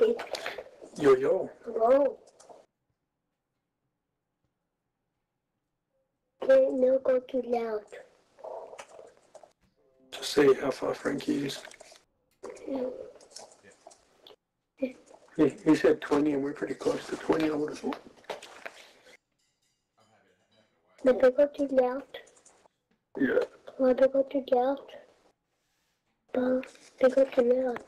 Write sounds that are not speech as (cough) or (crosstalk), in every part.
Yo, yo. Hello. Okay, now go too loud. To see how far Frankie is. He, he said 20 and we're pretty close to 20, I would have thought. Never go too loud. Yeah. Never go too loud. But they go too loud.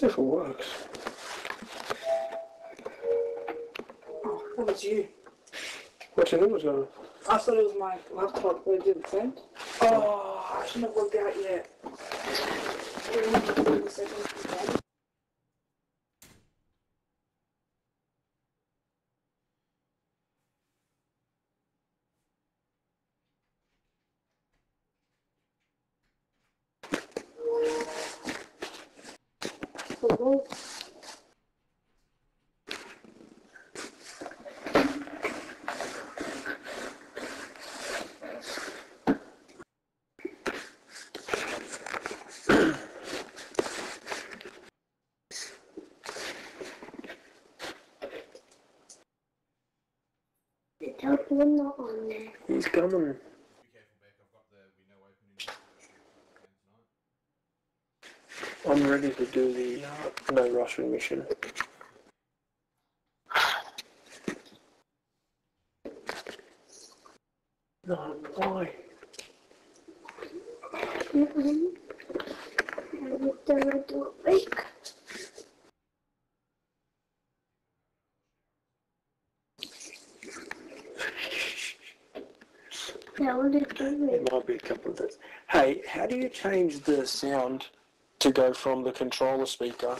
See if it works. Oh, that was you. What do you think was going on? I thought it was my laptop, but it didn't send. Oh, I shouldn't have looked out yet. I'm ready to do the uh, no Russian mission. No, why? Mm-hmm. I'm gonna do a break. You There might be a couple of things. Hey, how do you change the sound to go from the controller speaker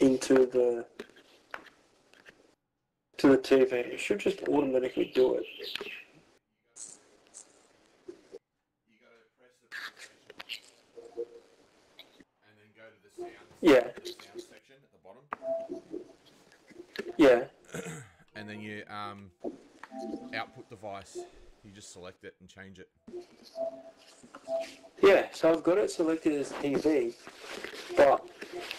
into the to the TV? It should just automatically do it. Yeah, sound section at the bottom, yeah. and then you um, output device. You just select it and change it. Yeah, so I've got it selected as TV, but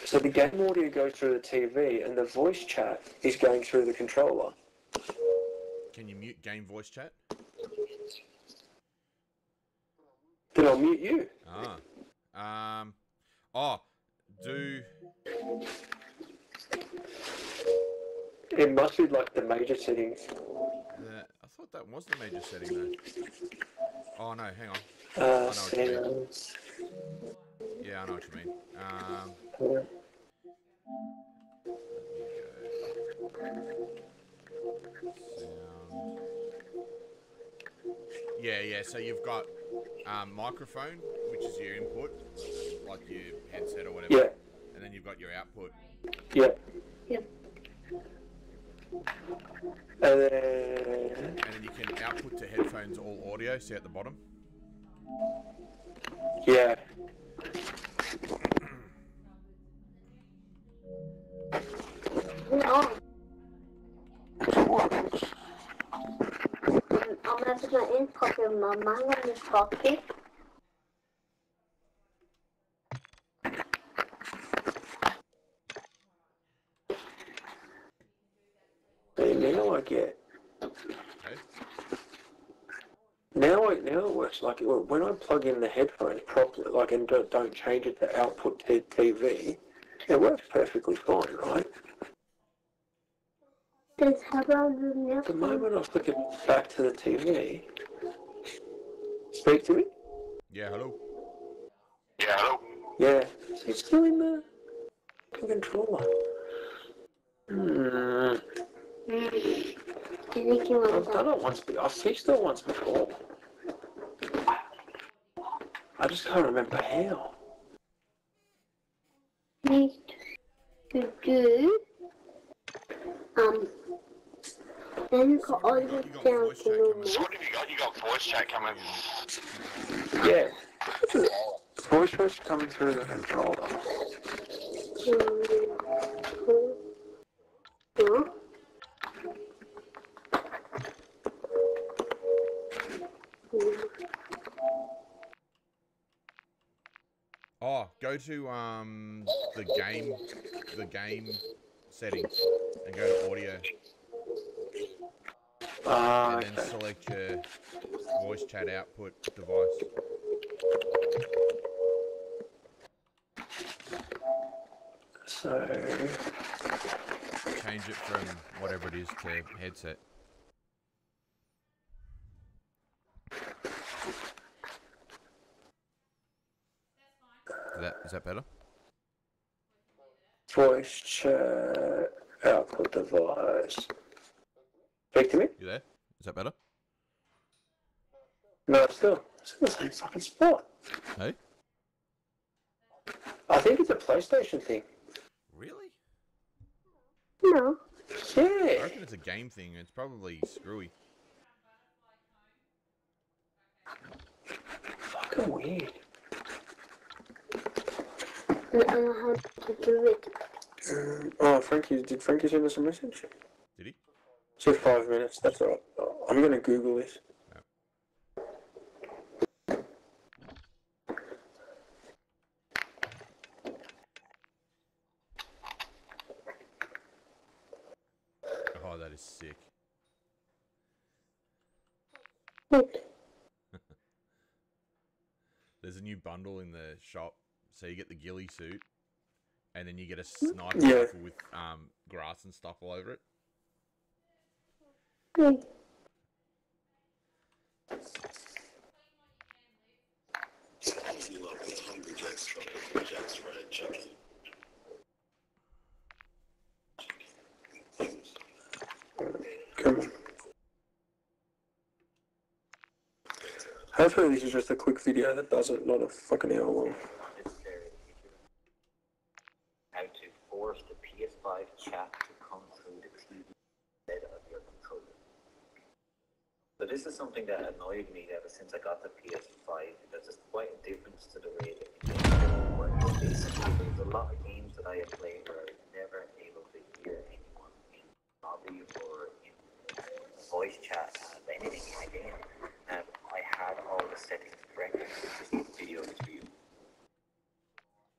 so the game audio goes through the TV and the voice chat is going through the controller. Can you mute game voice chat? Then I'll mute you. Ah. Um. Oh, do It must be like the major settings. the, thought that was the major setting though. Oh no, hang on. Uh, know what you mean. Yeah, I know what you mean. Um. Yeah. Sound. Yeah, yeah. So you've got um, microphone, which is your input, like your headset or whatever. Yeah, And then you've got your output. yeah. Yep. And then, Uh, and then you can output to headphones all audio, see at the bottom. yeah. No. I'm having an input in my mind on this pocket. See, now I get. Okay. Now it now it works like it, when I plug in the headphones properly, like and don't, don't change it to output to TV, it works perfectly fine, right? This how about the The next one? moment I flick it back to the TV, speak to me. Yeah, hello. Yeah, hello. Yeah, it's still in the controller. Hmm. Anything like I've that. done it once. be- I've fixed it once before. I just can't remember how. Need to do um then got all You the got down voice to chat normal. coming. So what have you got? You got voice chat coming. Yeah. Voice voice coming through the controller. Yeah. Go to um the game, the game settings, and go to audio, Ah, and then okay. select your voice chat output device. So, Change it from whatever it is to headset. Is that better? voice chat output device. Speak to me? You there? Is that better? No, it's still, it's in the same fucking spot. Hey. I think it's a PlayStation thing. Really? No. I Yeah. reckon it's a game thing. It's probably screwy. Fucking weird. I don't know how to do it. Um, oh, Frankie, did Frankie send us a message? Did he? So five minutes, that's alright. I'm gonna Google this. Oh, that is sick. Wait. (laughs) There's a new bundle in the shop, so you get the ghillie suit, and then you get a sniper Yeah. rifle with um, grass and stuff all over it. Wait. Come. Hopefully this is just a quick video that does it, not a fucking hour long. how to force the PS5 chat to come through the TV instead of your controller. So this is something that annoyed me ever since I got the PS5 because there's quite a difference to the way that the games work. Basically, there's a lot of games that I have played where I was never able to hear anyone in lobby or in voice chat of anything in the game. Um, I had all the settings correct. Just video to view.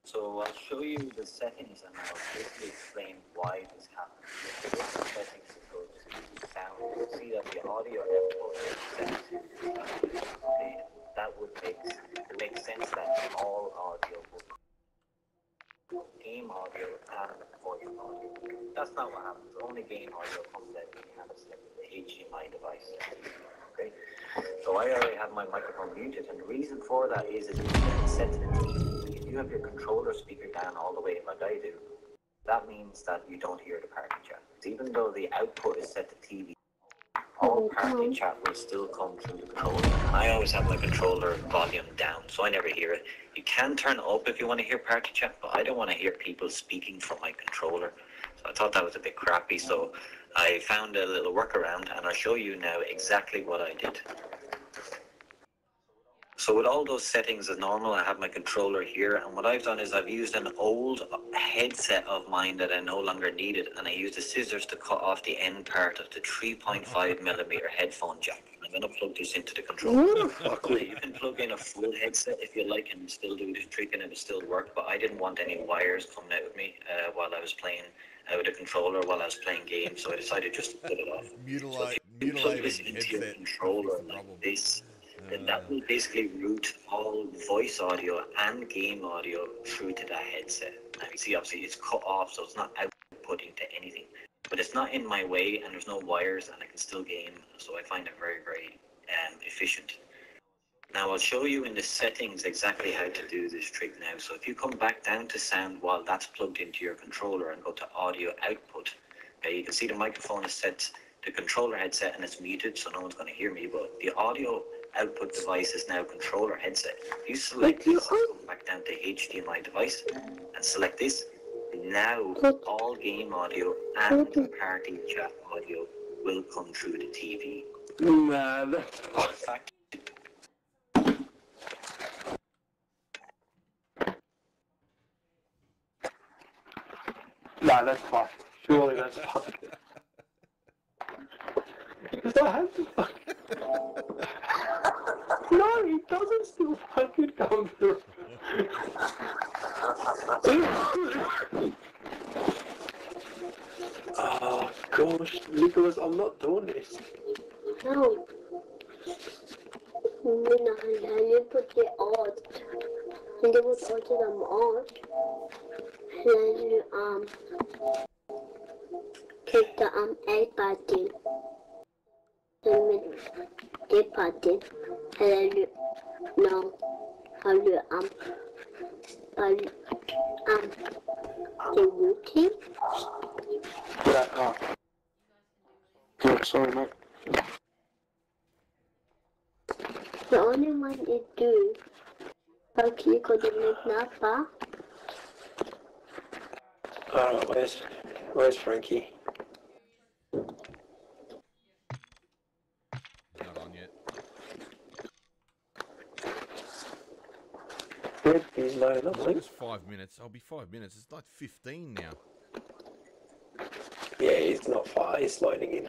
So I'll show you the settings and I'll basically explain why this happens. To the settings go to sound, you'll see that the audio to uh, that would make it makes sense that all audio come game audio and voice audio. That's not what happens. Only game audio comes out when you have a separate HDMI device. Okay? So I already have my microphone muted and the reason for that is it's to. If you have your controller speaker down all the way like I do, that means that you don't hear the party chat. Even though the output is set to TV, all oh, party chat will still come through the controller. I always have my controller volume down, so I never hear it. You can turn up if you want to hear party chat, but I don't want to hear people speaking from my controller. So I thought that was a bit crappy, so I found a little workaround and I'll show you now exactly what I did. So with all those settings as normal, I have my controller here, and what I've done is I've used an old headset of mine that I no longer needed, and I used the scissors to cut off the end part of the 3.5 millimeter headphone jack. I'm going to plug this into the controller. You can plug in a full headset if you like and still do this trick and it will still work, but I didn't want any wires coming out of me uh, while I was playing uh, with the controller while I was playing games, so I decided just to put it off. Mutilate, You plug this into your controller Fix the problem. like this, then that will basically route all voice audio and game audio through to that headset. Now you see, obviously it's cut off, so it's not outputting to anything. But it's not in my way, and there's no wires, and I can still game, so I find it very, very um, efficient. Now I'll show you in the settings exactly how to do this trick now. So if you come back down to sound while that's plugged into your controller and go to audio output, okay, you can see the microphone is set the controller headset and it's muted, so no one's going to hear me. But the audio output device is now controller headset. If you select this, come back down to HDMI device and select this. Now all game audio and party chat audio will come through the TV. Nah, that's In Nah, that's fine. Surely that's fine. (laughs) I have to fucking... No, he doesn't still fucking come through. oh, gosh. Nicholas, I'm not doing this. Han höll på det åt. Det var åt dem åt. Then you, um take the um A party. Then with the party. And then no. How do um um um the routine? Yeah, oh. Yeah, sorry, mate. The only one they do. Okay, because it is not far. Alright, where's, where's Frankie? Not on yet. Good, he's loaded up, As long five minutes. I'll be five minutes. It's like 15 now. Yeah, he's not far, he's loading in.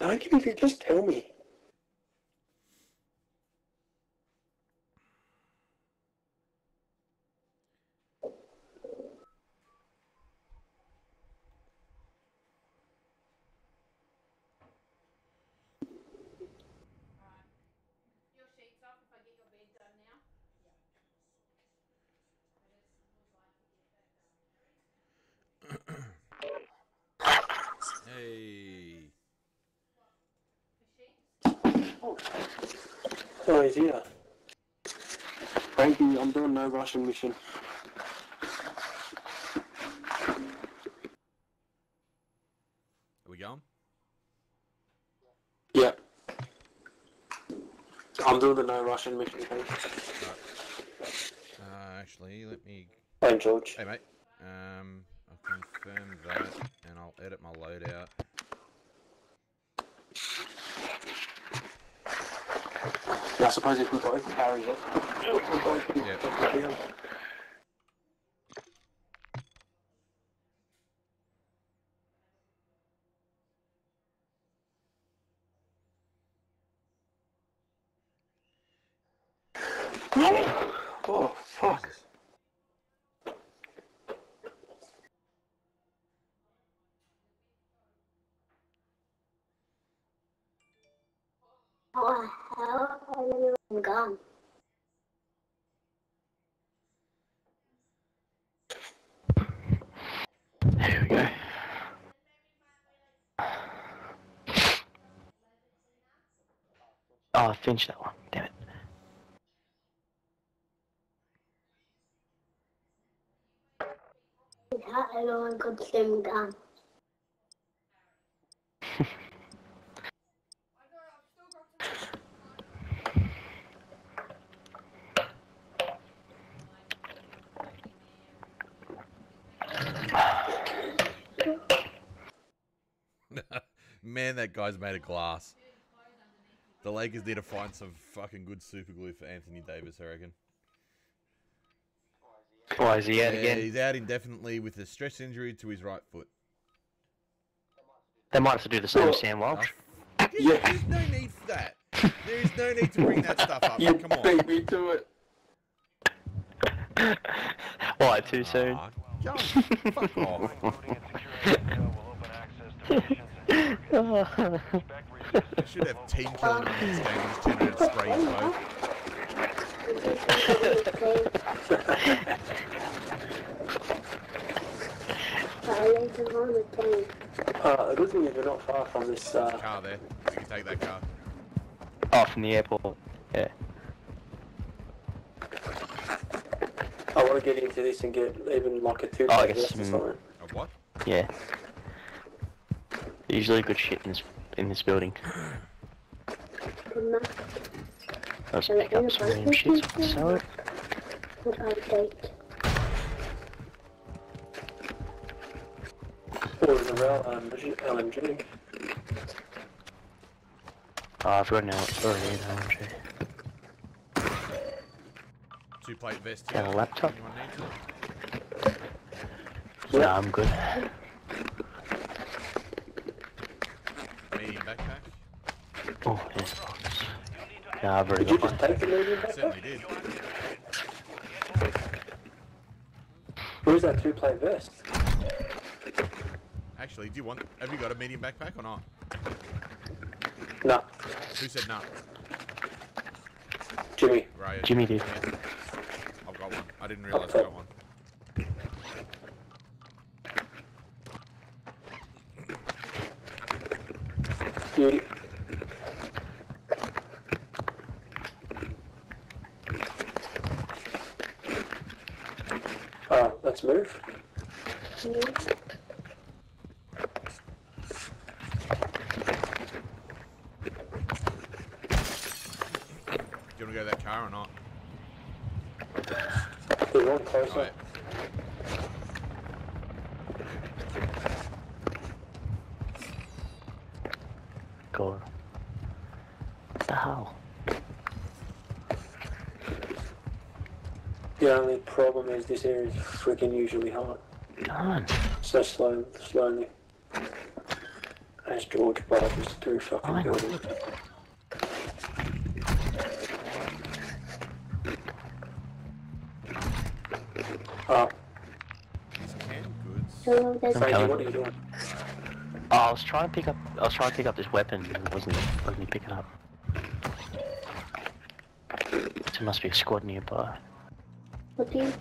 You if you just tell me. Your sheets off if I get your bed done now. Hey. He's here. Frankie, I'm doing no Russian mission. Are we going? Yeah. I'm doing the no Russian mission, thanks. Uh, actually, let me. Hey, George. Hey, mate. Um, I'll confirm that, and I'll edit my loadout. I suppose if we both carry it, we both Yeah. fucking down. Oh, fuck. Jesus. Oh, hell, I'm gone. There we go. Oh, I finished that one. Damn it. How everyone could slim down. Man, that guy's made of glass. The Lakers need to find some fucking good super glue for Anthony Davis, I reckon. Why is he out Yeah, again? He's out indefinitely with a stress injury to his right foot. They might have to do the same Well, with Sam Walsh. There's, Yeah. there's no need for that. There is no need to bring that stuff up. You Come on. beat me to it. (laughs) Why, too soon? Ah, Aw, go. (laughs) Fuck off. (laughs) I should have team killing in this game and just turn around and spray you both. But I laid them on the plane. Uh, the good thing is we're not far from this, uh, Car there. You can take that car. oh, from the airport. Yeah. I want to get into this and get even like a two Oh, I player guess, vest or mm. something. A what? Yeah. Usually good shit in this in this building. Good luck. Let's pick up some random shit so I can sell it. Good update. Or in the rail um, LMG. Oh, I've got an L- already an LMG. Two plate vest And a laptop. Anyone? No, I'm good. Medium backpack. Oh, yes. No, I've already Did you got just one. take the medium back? Certainly did. Where's that two player vest? Actually, do you want? Have you got a medium backpack or not? Nah, Who said no? Jimmy. Right. Jimmy did. Yeah. I've got one. I didn't realise I got one. You, let's move. Do you want to go to that car or not? There's one closer. Alright. God. What the hell? The only problem is this area is freaking usually hot. Done. So slow, slowly. As George barges through fucking I know. buildings. Ah, These. Hello, there's Okay. What are you doing? Oh, I was trying to pick up. I was trying to pick up this weapon, and it wasn't letting me pick it up. There must be a squad nearby. What do you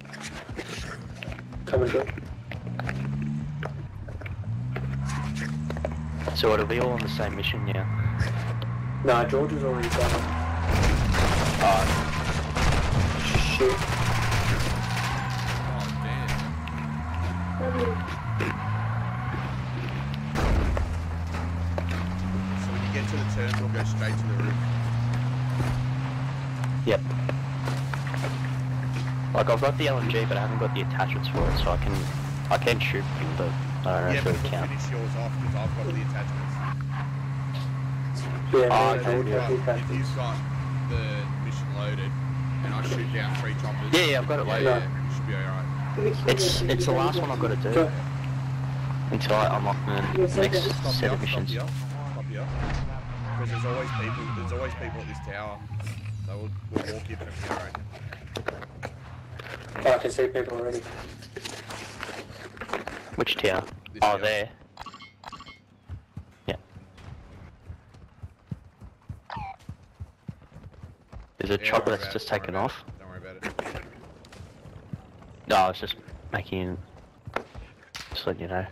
Coming good. So it'll be all on the same mission now. Nah, George has already done it. Oh, Shit. Like I've got the LMG, but I haven't got the attachments for it, so I can I can shoot him, uh, but I don't know Yeah, if but it would we'll count. finish yours off because I've got the attachments. Yeah, Oh, me and okay, George Right, have if you've got the mission loaded and I shoot down three choppers. Yeah, yeah, I've got it loaded. yeah, you should be alright. It's it's the last one I've got to do Go. until I unlock the next Stop set you of missions. stop. Because there's always people, there's always people at this tower. So we'll, we'll walk you from here, I reckon. I can see people already. Which tier? This Oh, tower. there. Yeah. There's a Yeah, chopper that's just don't taken off. it, Don't worry about it. No, I was just making. Just letting you know.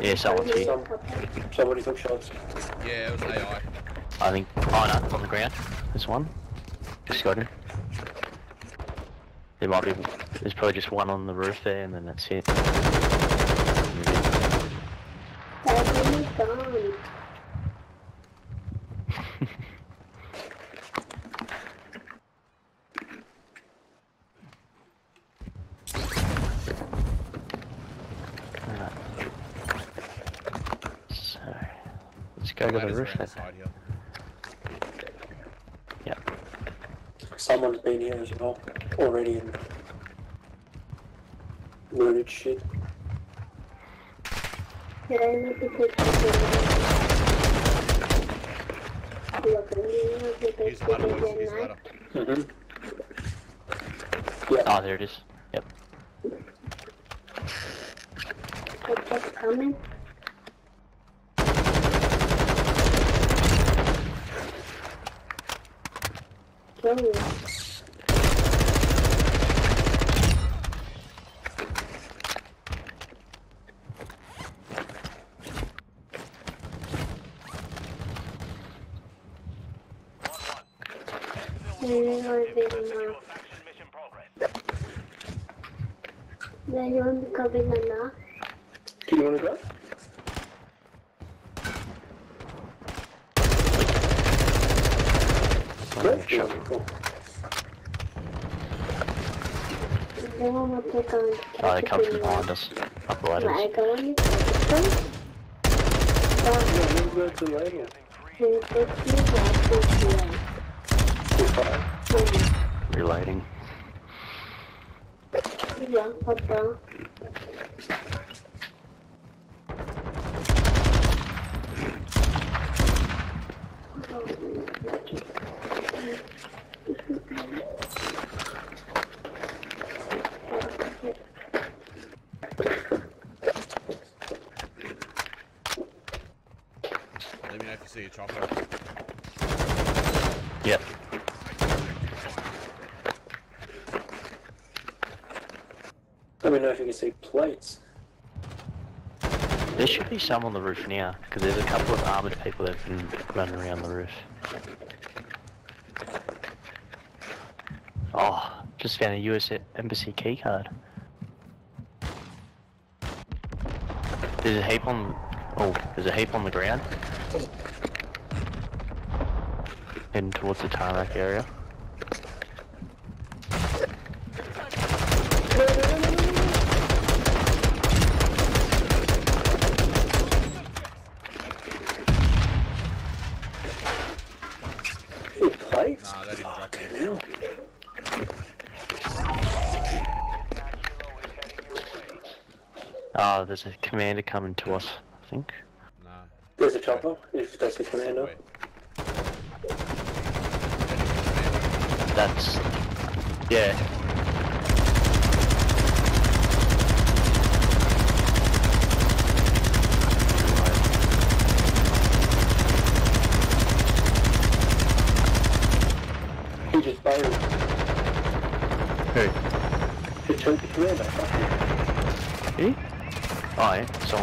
Yeah, someone's here. Somebody took shots. Yeah, it was AI. I think. Oh no, on the ground. There's one. Just got him. There might be. There's probably just one on the roof there, and then that's it. Everyone is gone. So, let's go to the roof around the then. side. Yep. Someone's been here as well. Already and looted shit. Yeah, I need to take the Look, I need to Here's take the ladder, boys. the Here's. Mm-hmm. Yeah. Oh, there it is. Yep. It's coming. Kill me. Maybe I'll be enough. Then you want to come in enough? Do you want to go? Oh, Yeah, shut cool. Then I want to go and Oh, they come from behind us. Up the ladders. go on it. Yeah, the label. you take me back to the Goodbye. Reloading. Yeah, hold on. Let me know if you see a chopper. Yep. Let me know if see plates. There should be some on the roof now, because there's a couple of armoured people that have been running around the roof. Oh, just found a US Embassy keycard. There's a heap on... Oh, there's a heap on the ground. Heading towards the tarmac area. Hey. Nah, they didn't drop it. Hell. Oh, there's a commander coming to us, I think. Nah. There's a chopper, if that's the commander. Wait. That's... Yeah. He just buried. Who? He took the commander. He? Oh, yeah. The.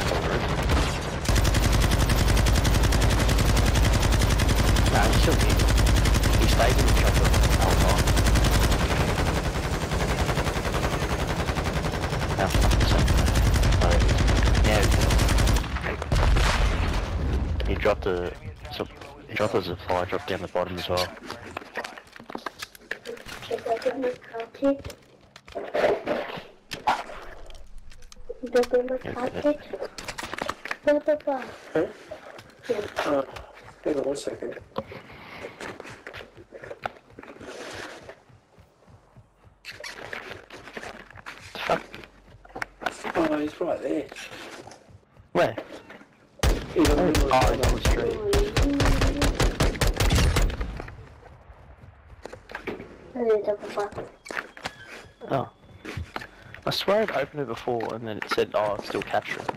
Nah, he's still here. He stays in the chopper the yeah. He dropped a... So, he dropped a supply drop down the bottom as well. Huh? Yeah. Uh, hang on one second. Oh, he's right there. Where? He's on the Oh, he's on the street. Oh. I swear I'd opened it before and then it said, oh, it's still capturing.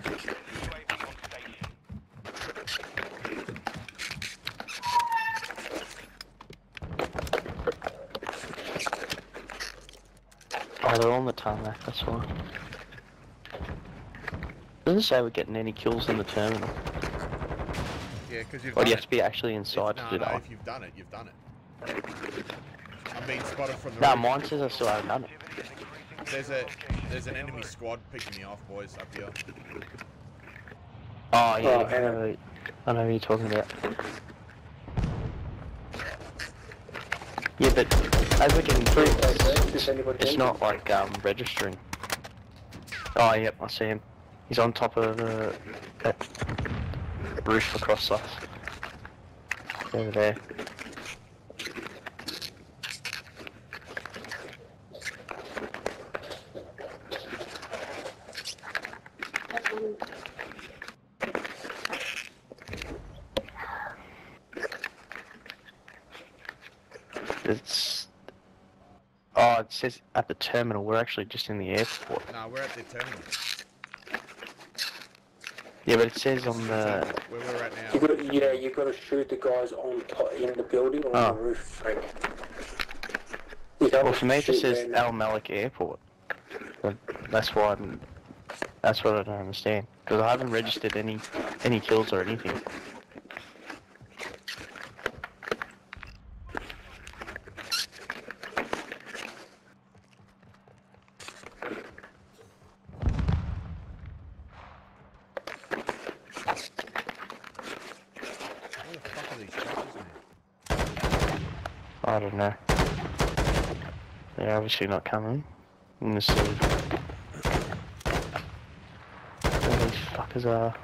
Oh, they're on the tarmac, that's why. Doesn't say we're getting any kills in the terminal. Yeah, because you've Or do you have it. to be actually inside no, to do no, that if you've done it, you've done it. I'm being spotted from the No, roof. mine says I still haven't done it. There's a there's an enemy squad picking me off, boys, up here. Oh, yeah, Oh, I, hang on. know, I know who you're talking about. Yeah, but as we're getting Three kills, plates, if anybody it's not like um, registering. Oh, yep, I see him. He's on top of uh, that roof across us. Over there. It's. Oh, it says at the terminal. We're actually just in the airport. Nah, we're at the terminal. Yeah, but it says on the. Where we're at You now. gotta, yeah, you gotta shoot the guys on top, in the building or Oh. on the oh. roof. Frank. Well, for me, it just says. Al Malik Airport. That's why I'm. That's what I don't understand. Because I haven't registered any any kills or anything. I don't know. They're obviously not coming. In. These fuckers are.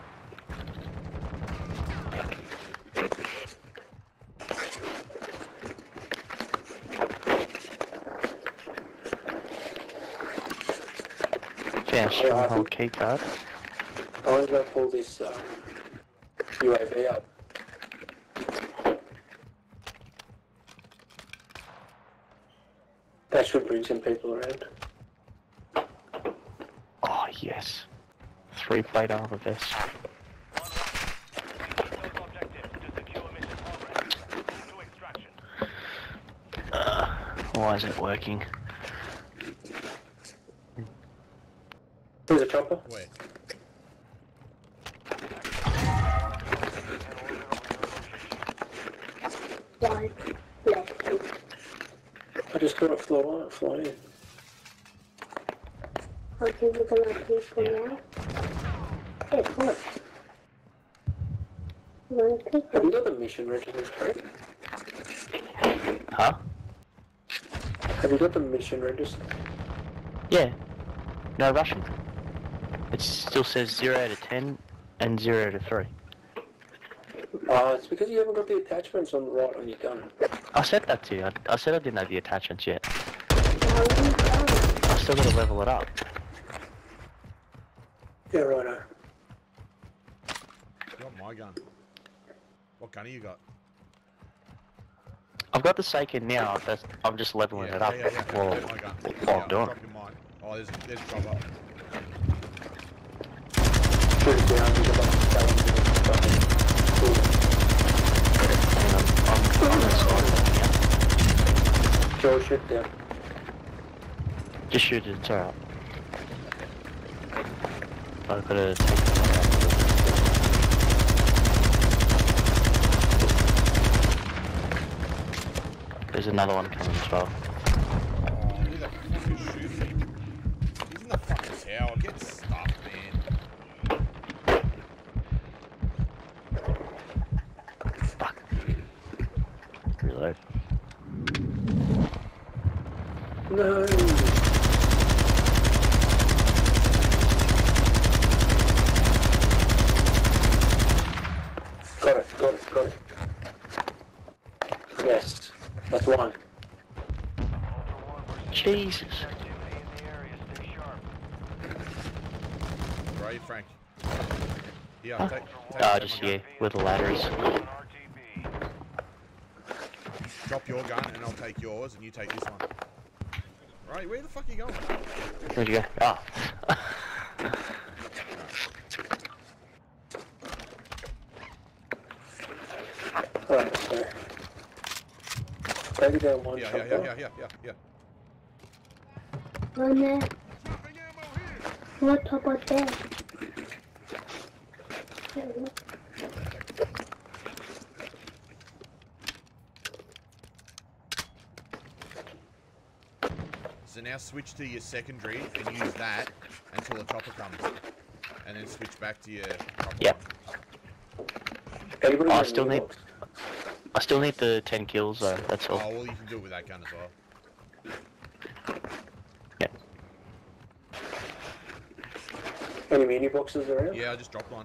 Found stronghold key card. I want to pull this um, UAV up. That should bring some people around. Oh yes. Three plate armor vest. Uh, why is it working? There's a chopper. Where? One left. I just got it fly, fly in. Okay, we're gonna people now. Hey, look. Have you got the mission registers correct? Huh? Have you got the mission register? Yeah. No Russian. It still says 0 out of 10 and 0 out of 3. Uh, it's because you haven't got the attachments on right on your gun. I said that to you. I, I said I didn't have the attachments yet. I still gotta level it up. Yeah, righto. You got my gun. What gun have you got? I've got the Seiken now, that's, I'm just leveling it up yeah, yeah, yeah. while, gun. while yeah, I'm doing it. drop your mine. Oh, there's, there's a chopper. Shoot it down, you got like that one. Cool. And I'm, I'm, I'm inside Joe, shoot down. Just shoot it, it's alright. I've gotta take There's another one coming as well. Oh, who the fuck is shooting? He's in the fucking tower. Get stuck, man. Fuck. Reload. No. Got it, got it, got it. Yes, that's one. Jesus. Where are you, Frank? Yeah, Huh? take, take, Take just my gun. here, with the ladders. Drop your gun and I'll take yours and you take this one. Right, where the fuck are you going? Where'd you go? Ah. Alright, so. Take it down one Yeah, shot. yeah, yeah, yeah, yeah, yeah, yeah. One there. What top of there? So now switch to your secondary and use that until the chopper comes. And then switch back to your chopper. Yep. Anybody I still need- I still need the 10 kills though, that's all. Oh, well, you can do it with that gun as well. Any mini boxes around? Yeah, I just dropped one.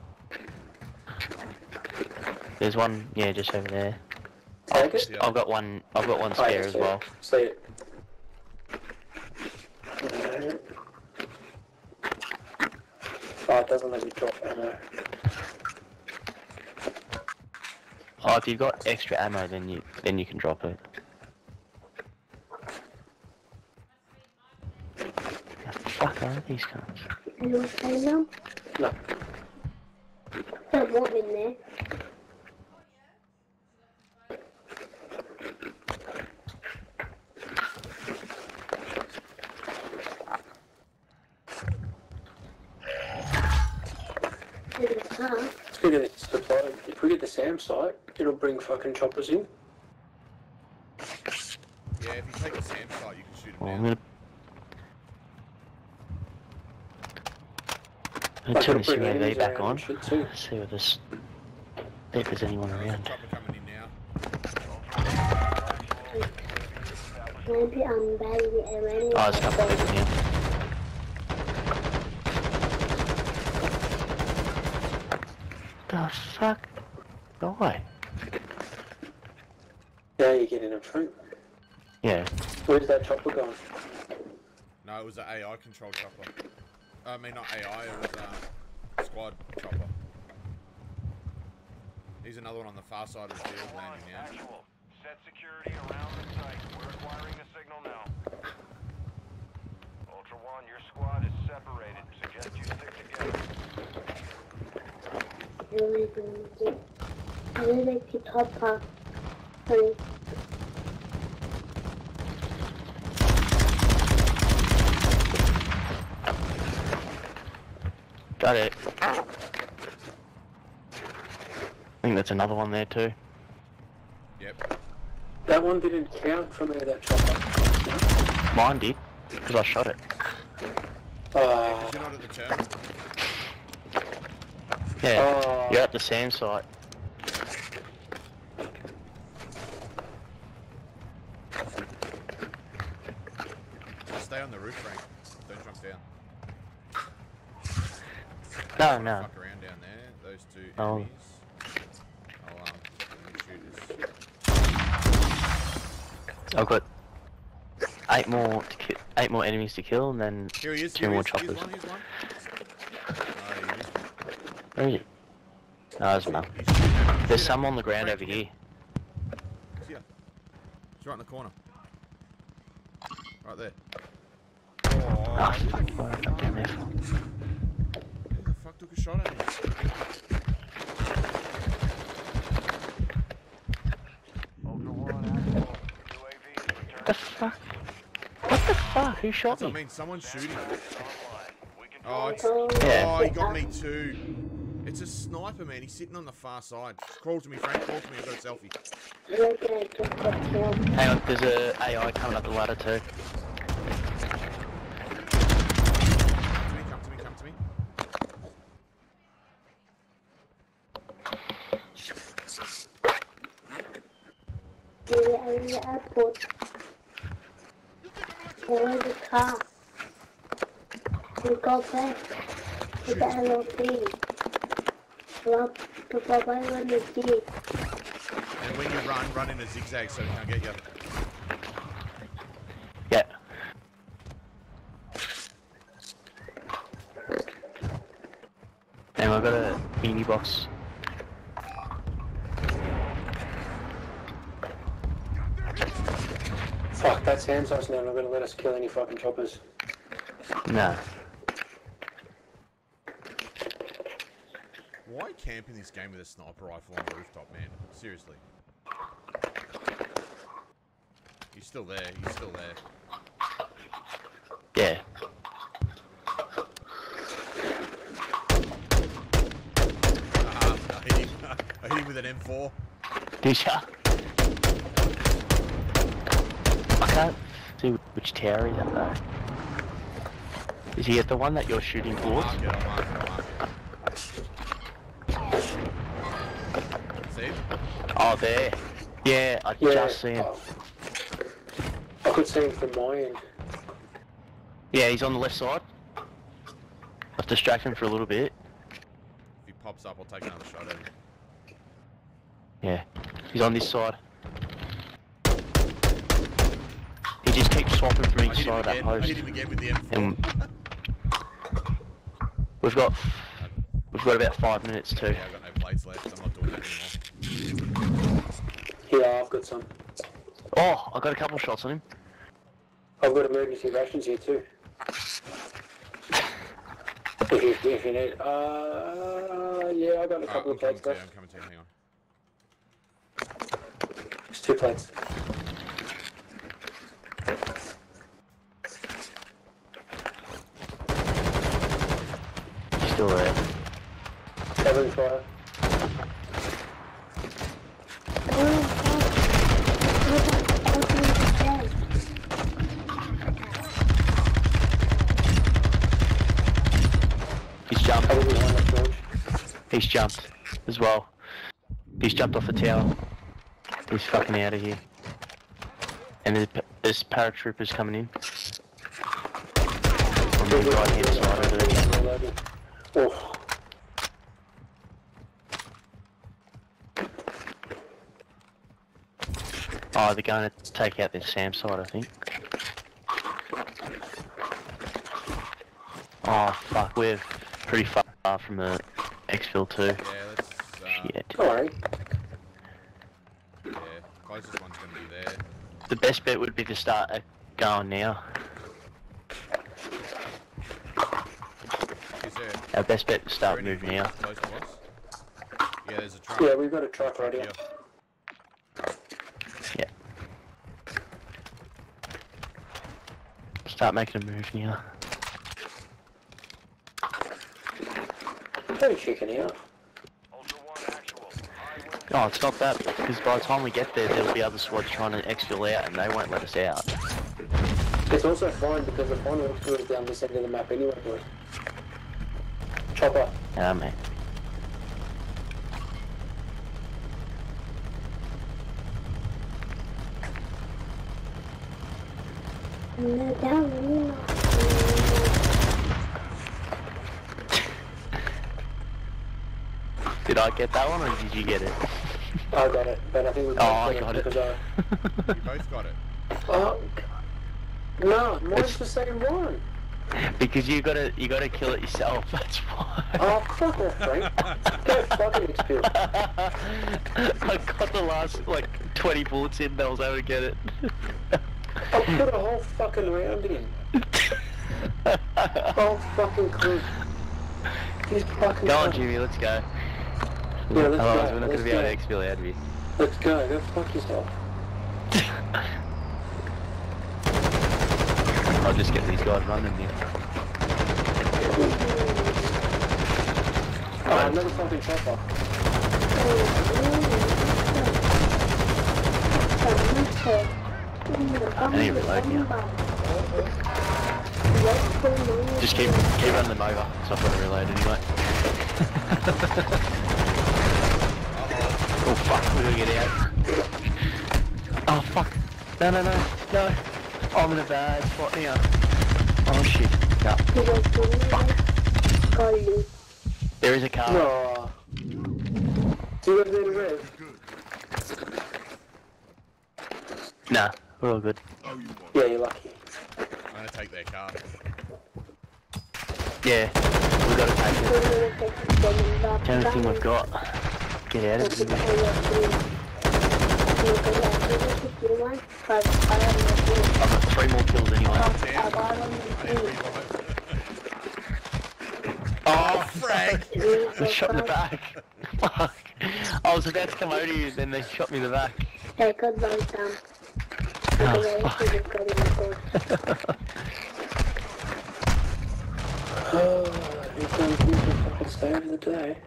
There's one, yeah, just over there. Take it? I've got one, I've got one yeah, spare as see it. well. See it. Alright. Oh, it doesn't let me drop ammo. Oh, if you've got extra ammo, then you, then you can drop it. The fuck are these guns? You want to play them? No. Don't want in there. There's a car. Let's go get the supply. If we get the SAM site, it'll bring fucking choppers in. Yeah, if you take the SAM site, you can shoot him Well, I'm down. gonna. I'm gonna turn this bring UAV enemies back on. and shit. See if this. If there's anyone around. Chopper coming in now. Maybe I'm barely around. Oh, there's a couple people here. The fuck? Why? Now you're getting in front. Yeah. Where's that chopper going? No, it was an AI control chopper. I mean, not AI, it was a squad chopper. He's another one on the far side of the field landing now. Actual. Set security around the site. We're acquiring the signal now. Ultra One, your squad is separated. Suggest you stick together. Really good. I really like to top up. Honey. Got it. I think that's another one there too. Yep. That one didn't count for me, that chopper. Mine did, because I shot it. Uh, Because you're not at the terminal. Yeah. Oh. You're at the SAM site. Stay on the roof, Frank. Don't jump down. No, no. Fuck around down there. Those two Oh. enemies. I'll um. I've got eight more to ki- eight more enemies to kill, and then is. two he more is. Here's choppers. one. Here's one. Oh, he. Where is it? No, there's none. He's shooting at me. There's some on the ground over here. He's here. He's right in the corner. Right there. Ah, Oh, fuck, where did I go down there for? who the fuck took a shot at me? The fuck? What the fuck? Who shot That's what I mean. Someone's shooting. Oh, it's, Yeah. oh, he got me too. It's a sniper, man. He's sitting on the far side. Crawl to me, Frank. Crawl to me. I've got a selfie. Just. Hang on, there's a AI coming up the ladder too. Come to me. Come to me. Come to me. We're at the airport. Where's the car? We go back to the LOP. Well, to go by the jeep. And when you run, run in a zigzag so he can't get you. Yeah. And I've got a mini box. That's Samsung's now not gonna let us kill any fucking choppers. No. Why camp in this game with a sniper rifle on the rooftop, man? Seriously. He's still there. He's still there. Yeah. Ah, I hit him. I hit him with an M4. Did ya? I can't see which tower he's at though. Is he at the one that you're shooting towards? I'll. I'll him? Oh, there. Yeah, I Yeah. just see him. I could see him from my end. Yeah, he's on the left side. I've distracted him for a little bit. If he pops up, I'll take another shot at him. Yeah, he's on this side. He just keeps swapping from I each hit him side of that again. I hit him again with the M4. We've got we've got about five minutes too. Yeah, I've got no plates left. I'm not doing that anymore. Yeah, I've got some. Oh, I got a couple of shots on him. I've got emergency rations here too. If you, if you need, uh, yeah, I've got a couple I'm of coming plates left. I'm coming to you. Hang on. Just two plates. He's still there. Covering fire. Fuck. Look at LOP again. He's jumped. Probably one left, George. He's jumped as well. He's jumped off the tower. He's fucking out of here. And there's, there's paratroopers coming in. On the right hand side of it. Oh, Oh, they're going to take out this SAM site, I think. Oh, fuck, we're pretty far from the exfil too. Yeah, let's. Uh, Shit. don't yeah, closest one's gonna be there. The best bet would be to start uh, going now. Our best bet to is start moving now. to us? Yeah, there's a truck. Yeah, we've got a truck right here. Yeah. Start making a move now. Very chicken out. Ultra One actual. I will Oh, it's not that, because by the time we get there, there'll be other squads trying to exfil out, and they won't let us out. It's also fine because the final exfil is down this end of the map anyway, boys. Chopper. Yeah, mate. (laughs) Did I get that one, or did you get it? I got it, but I think we Oh, I got it. because I... You both got it. Oh, no, mine's the same one. because you gotta, you gotta kill it yourself. (laughs) That's why. Oh, fuck off, Frank. Go fucking exfil. (laughs) I got the last like 20 bullets in, and I was able to get it. I put a whole fucking round in. (laughs) Whole fucking clip. He's fucking go on, cunt. Jimmy, let's go. Yeah, let's Otherwise, go, we're not gonna be able to go. exfil out of here. Let's go, go fuck yourself. (laughs) I'll just get these guys running here. Oh, another fucking chopper. I need to reload now. Just keep, keep running them over, so I've got to reload anyway. (laughs) oh fuck, we gotta get out. Oh fuck. No, no, no, no. I'm in a bad spot now. Oh shit. No. There is a car. No. Do you guys need a rev? Nah, we're all good. Oh, yeah, you're lucky. I'm gonna take their car. Yeah, we gotta take it. It's the only thing we've got. Get out of here. I've got three more kills anyway. Oh, (laughs) oh Frank! They shot in the back. Fuck. I was about to come over to you, then they shot me in the back. Hey, good long time. Oh, fuck. Oh, he's done beautiful fucking stay over the day.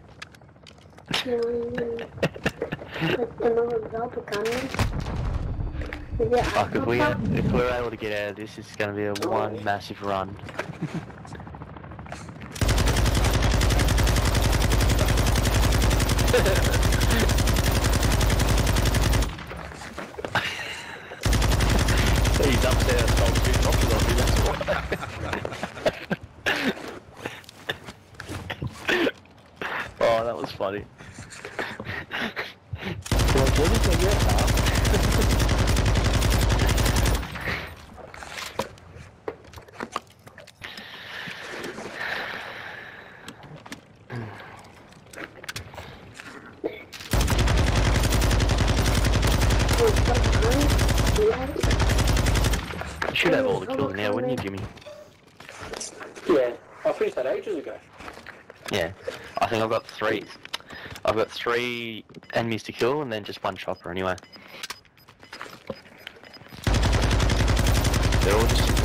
Fuck, if, we, if we're able to get out of this, it's gonna be a one massive run. (laughs) He's upstairs, told two choppers on me, that's why. oh, that was funny. Well, what is it, your car? You should have all the kills now, wouldn't you, Jimmy? Yeah, I finished that ages ago. Yeah. I think I've got three. I've got three enemies to kill and then just one chopper anyway. They're all just.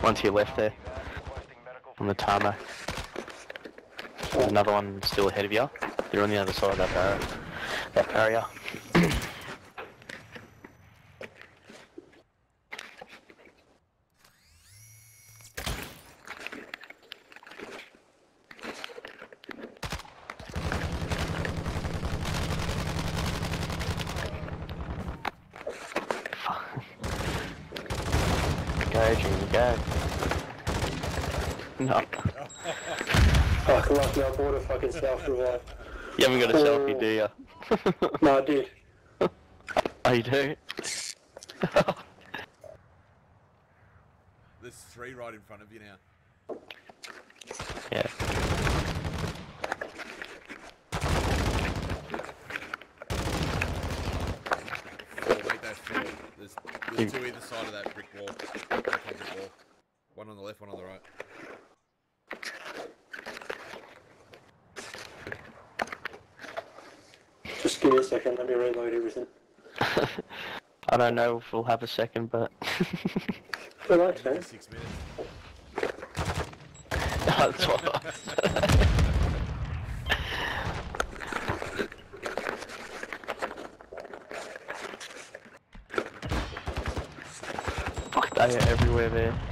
One to your left there, on the tarmac. There's another one still ahead of you. They're on the other side of uh, that barrier. That barrier. Adrian, you go. No. Fuck, lucky I bought a fucking self-revive. You haven't got a selfie, do you? (laughs) No, I did. oh, you do? (laughs) There's three right in front of you now. yeah. Four, make that four. There's, there's two either side of that brick wall. That wall. One on the left, one on the right. Just give me a second, let me reload everything. (laughs) I don't know if we'll have a second, but Relax, man. Six minutes. (laughs) that's what. (laughs) Fuck, they are everywhere there.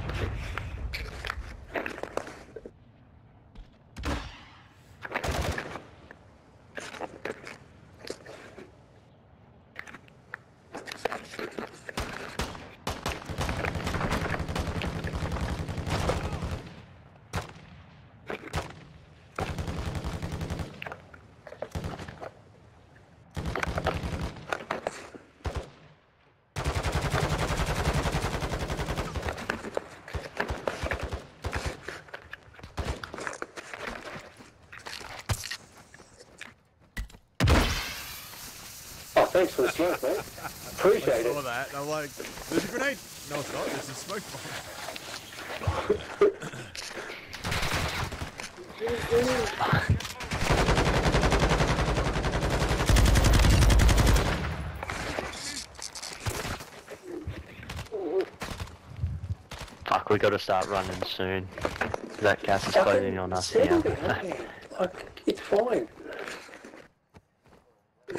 For the smoke, mate. Appreciate I saw it. that, and I'm like, there's a grenade. No, it's not. There's a smoke bomb. Fuck, we gotta start running soon. That gas is Fucking closing on us now. settle down, man. Like, it's fine.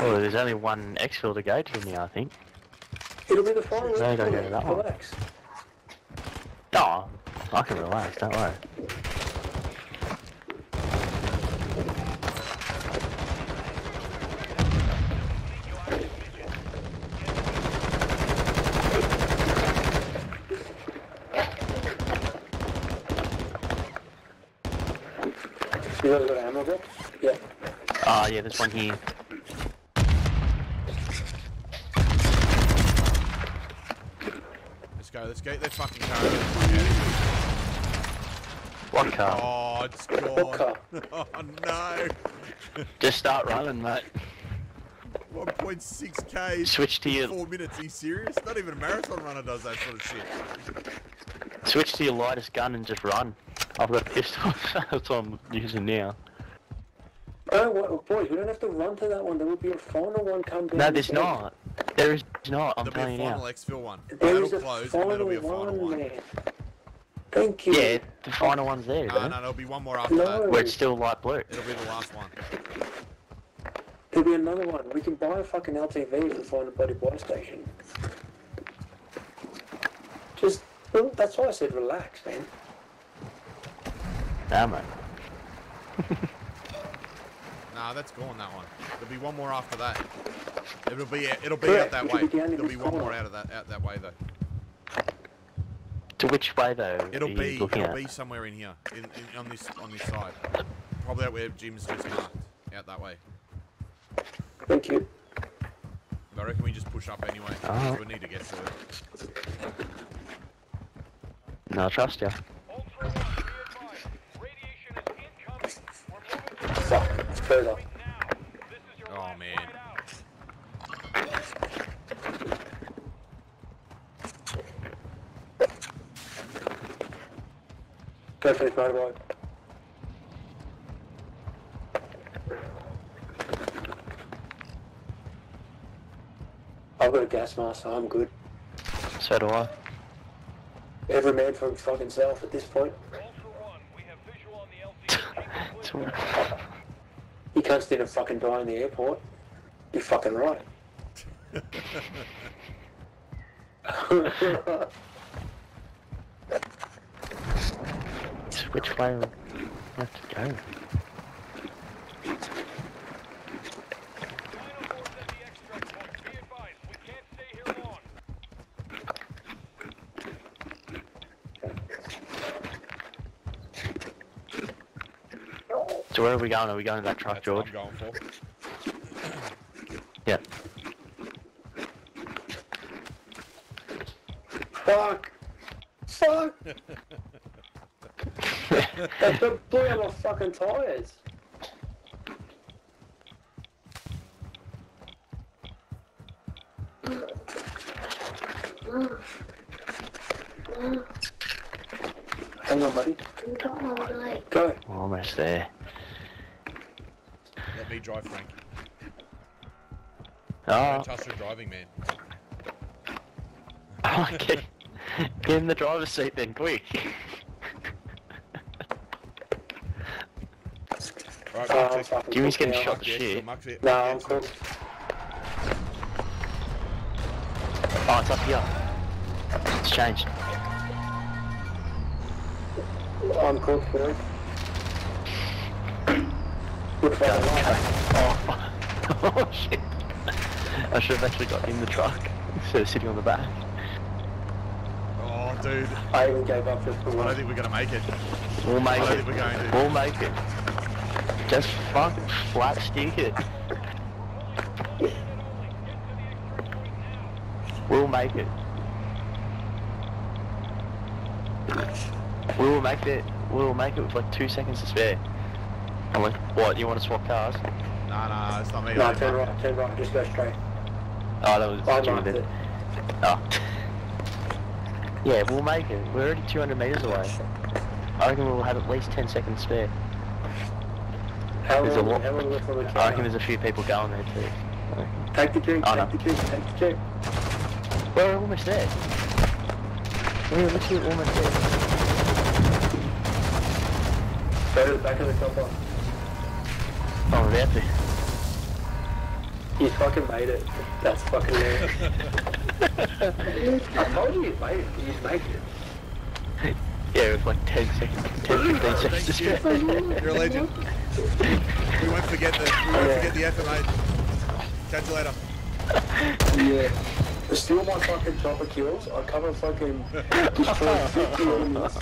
Oh, there's only one exfil to go to now, I think. It'll be the final No, don't go to that one. Relax. Oh, I can relax, don't worry. You guys got ammo box? Yeah. Ah, yeah, there's one here. Let's go. Let's get that fucking car. Get the fuck out of What car? here. Oh, it's What car? gone. Oh no. Just start running, mate. 1.6k. Switch to your Four minutes. Are you serious? Not even a marathon runner does that sort of shit. switch to your lightest gun and just run. I've got a pistol, (laughs) that's what I'm using now. Oh, what, boys, we don't have to run to that one. There will be a final one come down. No, there's gate. not. There is not. I'm There'll telling be a final now. exfil one. There That'll is a close, final and then there'll be a final one, one. Thank you. Yeah, the oh, final one's there, No, though. no, there'll be one more after No. that. Where it's still light blue. It'll be the last one. There'll be another one. We can buy a fucking LTV if we find a bloody buy station. Just, well, that's why I said relax, man. Damn it. (laughs) Nah, that's gone. That one. There'll be one more after that. It'll be it'll be Correct, out that it'll way. be There'll be one more out of that out that way though. To which way, though? It'll are you be looking it'll at? be somewhere in here, in, in on this on this side. Probably out where Jim's just marked. Out that way. Thank you. I reckon we just push up anyway. Alright. We need to get to it. No, I trust you. Ultra One, be advised. Radiation is incoming. We're moving to Fuck, it's further. now. This is your Oh, last man. flight out. Go for this motorbike. I've got a gas mask, so I'm good. So do I. Every man for his fucking self at this point. Ultra One, we have visual on the LZ. So- You can't stand and fucking die in the airport. You're fucking right. (laughs) (laughs) switch firing. Let's go. So where are we going? Are we going to that truck, That's George? What I'm going for. yeah. Fuck! Fuck! (laughs) That blew blew out my fucking tires. Hang on, buddy. Come on, like, Go. We're almost there. Let me drive, Frank. Ah. Oh, Don't trust your driving, man. (laughs) Oh, get, get in the driver's seat then, quick. Alright, Uh, Mark, I'm check. getting shot to shit. No, I'm it's cooked. Oh, it's up here. It's changed. I'm cooked, bro. Good for Go, the go. light. Oh, (laughs) oh shit. I should have actually got in the truck (laughs) instead of sitting on the back. Oh, dude. I even gave up just for I don't think we're gonna make it. We'll I make don't it. think we're going to. We'll make it. Just fucking flat stick it. We'll make it. We will make it. We will make it with like two seconds to spare. I'm like, what? You want to swap cars? Nah, nah, it's not me. No, I turn marked right, turn right, just go straight. Oh, that was I marked it. Oh. (laughs) yeah, we'll make it. We're already 200 meters away. I reckon we'll have at least 10 seconds spare. How There's a lot- how long left on the I reckon there's a few people going there too. Take the drink, Oh, take no. the drink, take the drink. We're almost there. We're literally almost there. Go to the back of the chopper. Oh, we're about to. You fucking made it. That's fucking hilarious. I told you you made it. You made it. Yeah, with like 10 seconds, 10, 15 seconds to Thank spare. You're a legend. We won't forget the we won't forget the effort, mate. Catch you later. Yeah. Steal my fucking chopper kills. I come and fucking destroy 50 enemies.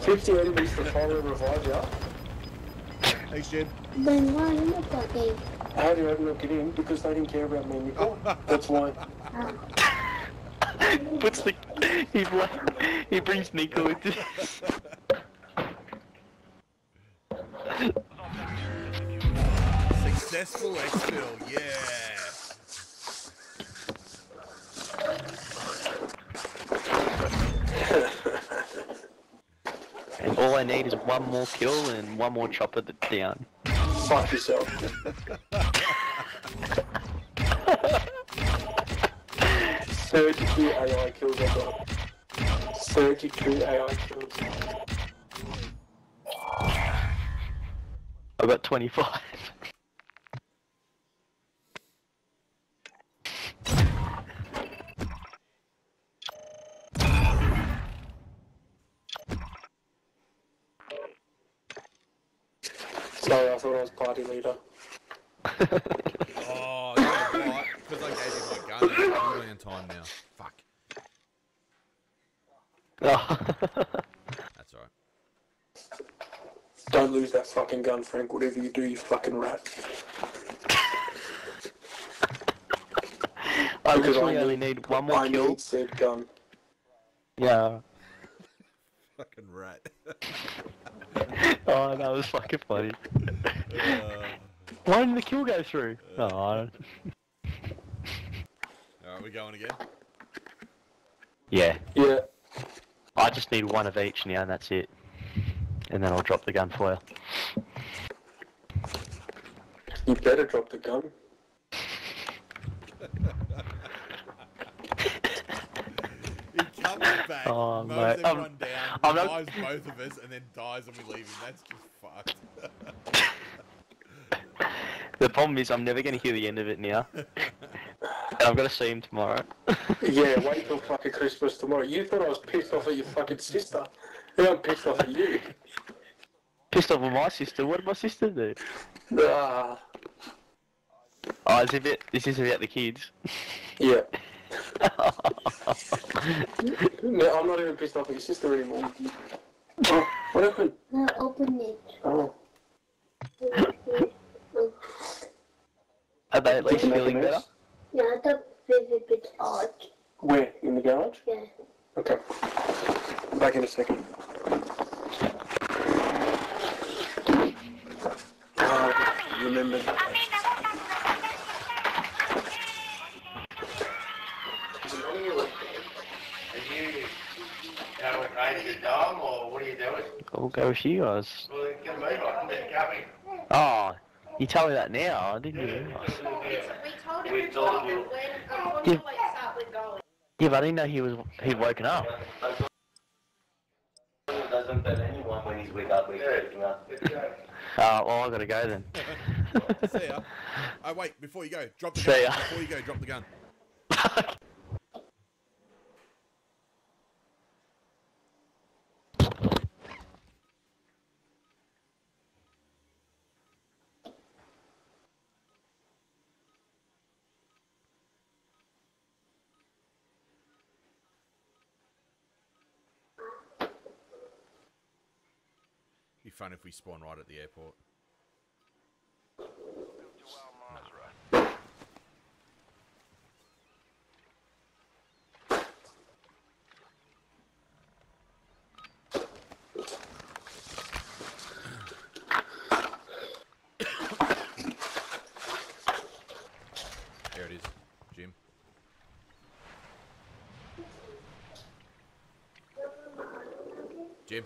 50 enemies to finally revive you. Thanks, Jim. then why you not that game? How do you open up get in? Because they didn't care about me, Nicole. (laughs) That's why. Oh. (laughs) Puts the, he, bla- he brings Nico into this. (laughs) Successful exfil, yeah. And all I need is one more kill and one more chopper th- down. Fuck yourself. Thirty-two AI kills I got. Thirty-two AI kills. I got 25. Sorry, I thought I was party leader. Oh, you know what? Because I gave you my gun, it's a million time now. Fuck. (laughs) Oh. That's alright. Don't lose that fucking gun, Frank. Whatever you do, you fucking rat. (laughs) I Because literally I only need- need one more I kill. need said gun. Yeah. Fucking rat. (laughs) Oh, that was fucking funny. Uh, Why didn't the kill go through? Oh, Alright, we going again? yeah. Yeah. I just need one of each now, and that's it. And then I'll drop the gun for you. You better drop the gun. He comes back, Oh, mows mate, I'm- everyone down, I'm not- revives both of us, and then dies and we leave him. That's just fucked. The problem is I'm never going to hear the end of it now. and I'm going to see him tomorrow. Yeah, wait till fucking Christmas tomorrow. You thought I was pissed off at your fucking sister. Now I'm pissed off at you. Pissed off with my sister. What did my sister do? Ah. Oh, is it, this is about the kids. Yeah. (laughs) No, I'm not even pissed off at your sister anymore. Oh, what happened? No, open it. Oh. Are they at least Make a feeling mess? better? Yeah, the vivid bit odd. Where? In the garage? Yeah. Okay. Back in a second. Uh, remember. I'll go with you guys. Oh, you tell me that now. I didn't even realise. We told him we told him when Yeah. when wakes up, we're going. Yeah, but I didn't know he was he'd woken up. doesn't bet anyone when he's (laughs) wake up, waking up. Uh, well, I gotta go then. (laughs) See ya. Oh wait, before you go, drop the See gun. ya. Before you go, drop the gun. (laughs) fun if we spawn right at the airport. There it is, Jim. Jim.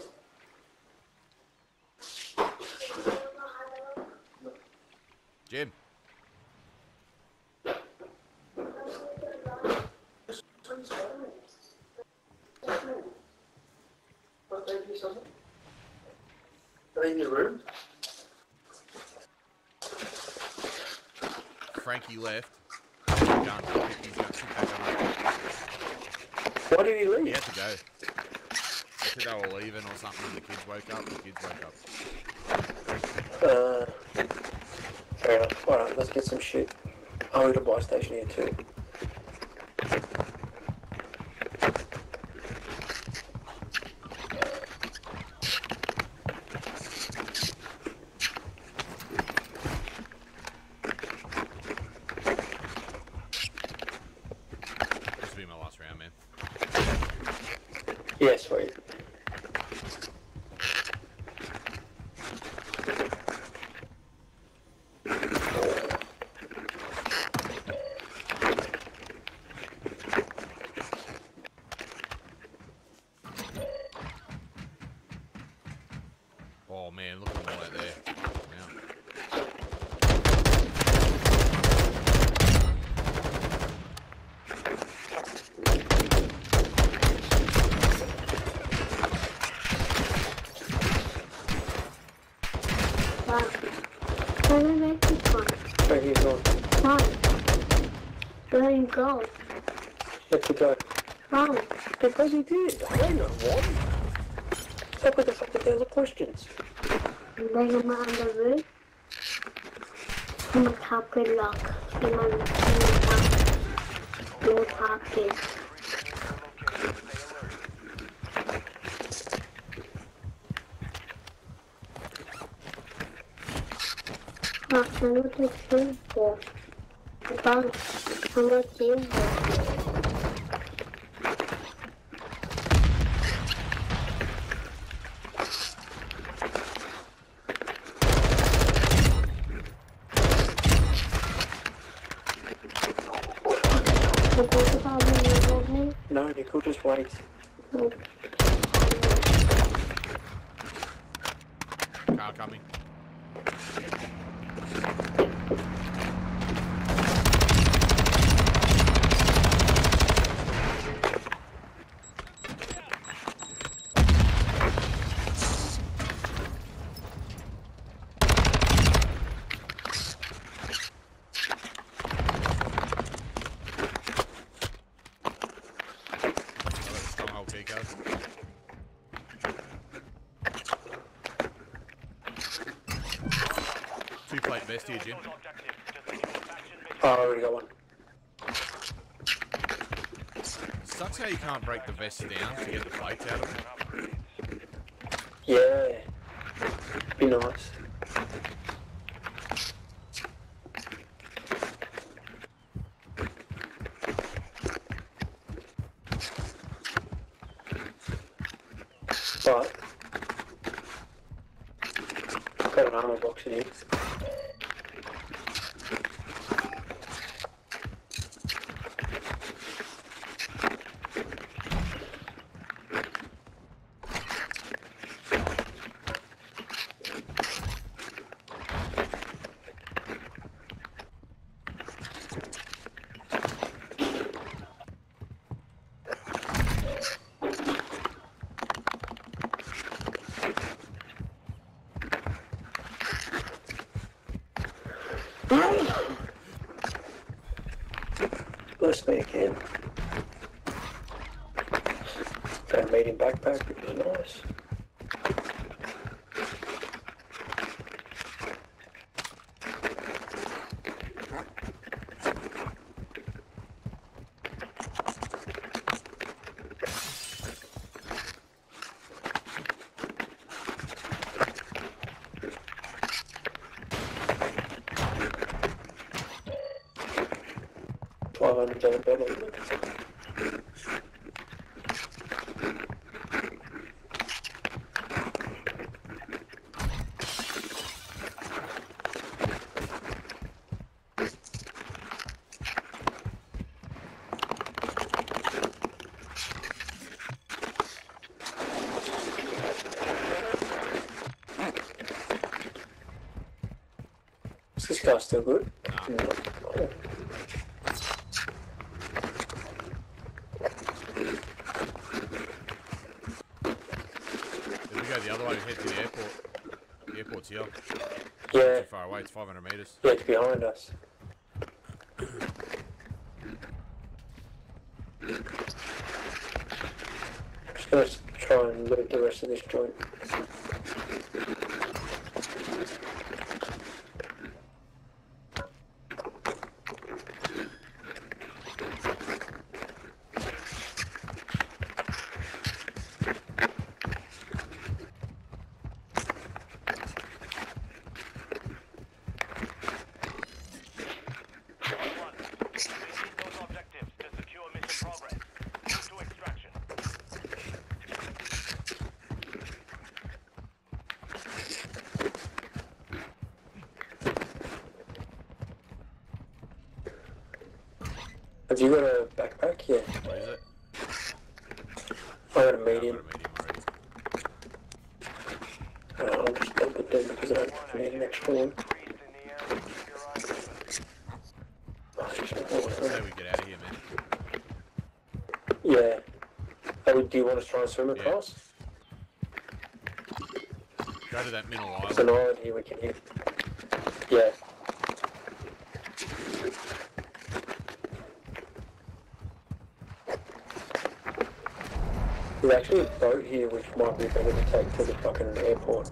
Jim. Are they in your room? Frankie left. Gun. He's got gun up. Why did he leave? He had to go. He said they were leaving or something and the kids woke up. The kids woke up. Uh, fair enough. Alright, let's get some shit. I'll go to buy station here too. This will be my last round, man. Yeah, sweet. Oh man, look at them all out there. Now. Wow. Where did I keep from? Where he's gone. Why? Where you go? Let me go. Why? Because he did. I know what. Stop with the fuck with the other questions. And then I'm on. I'm a carpet lock. I'm on the top. No carpet. Ah, I'm not a simple. About, I'm not simple. So what about when you love me? No, you could just wait. Car coming. we got one. Sucks how you can't break the vest down to get the plates out of it. Yeah. Be nice. But I've got an armor box in here. Me again. Got a medium backpack, which is nice. This still good? No. If we go the other way, we head to the airport. The airport's here. Yeah, Too far away, it's 500 metres. yeah, it's behind us. Just gonna try and loot the rest of this joint. One. Maintain those objectives to secure mission progress. Move to extraction. Have you got a backpack? Yeah, What is it? I got a Yeah, I've medium. got a medium already. Uh, I'll just dump it then because I don't need an extra one. Increase in the area. Keep your eyes open. Oh, it's just not I'd worth say it. we get out of here, man. Yeah. To try and swim Yeah. across? Go to that middle island. There's an island. island here we can hit. Yeah. There's actually a boat here which might be better to take to the fucking airport.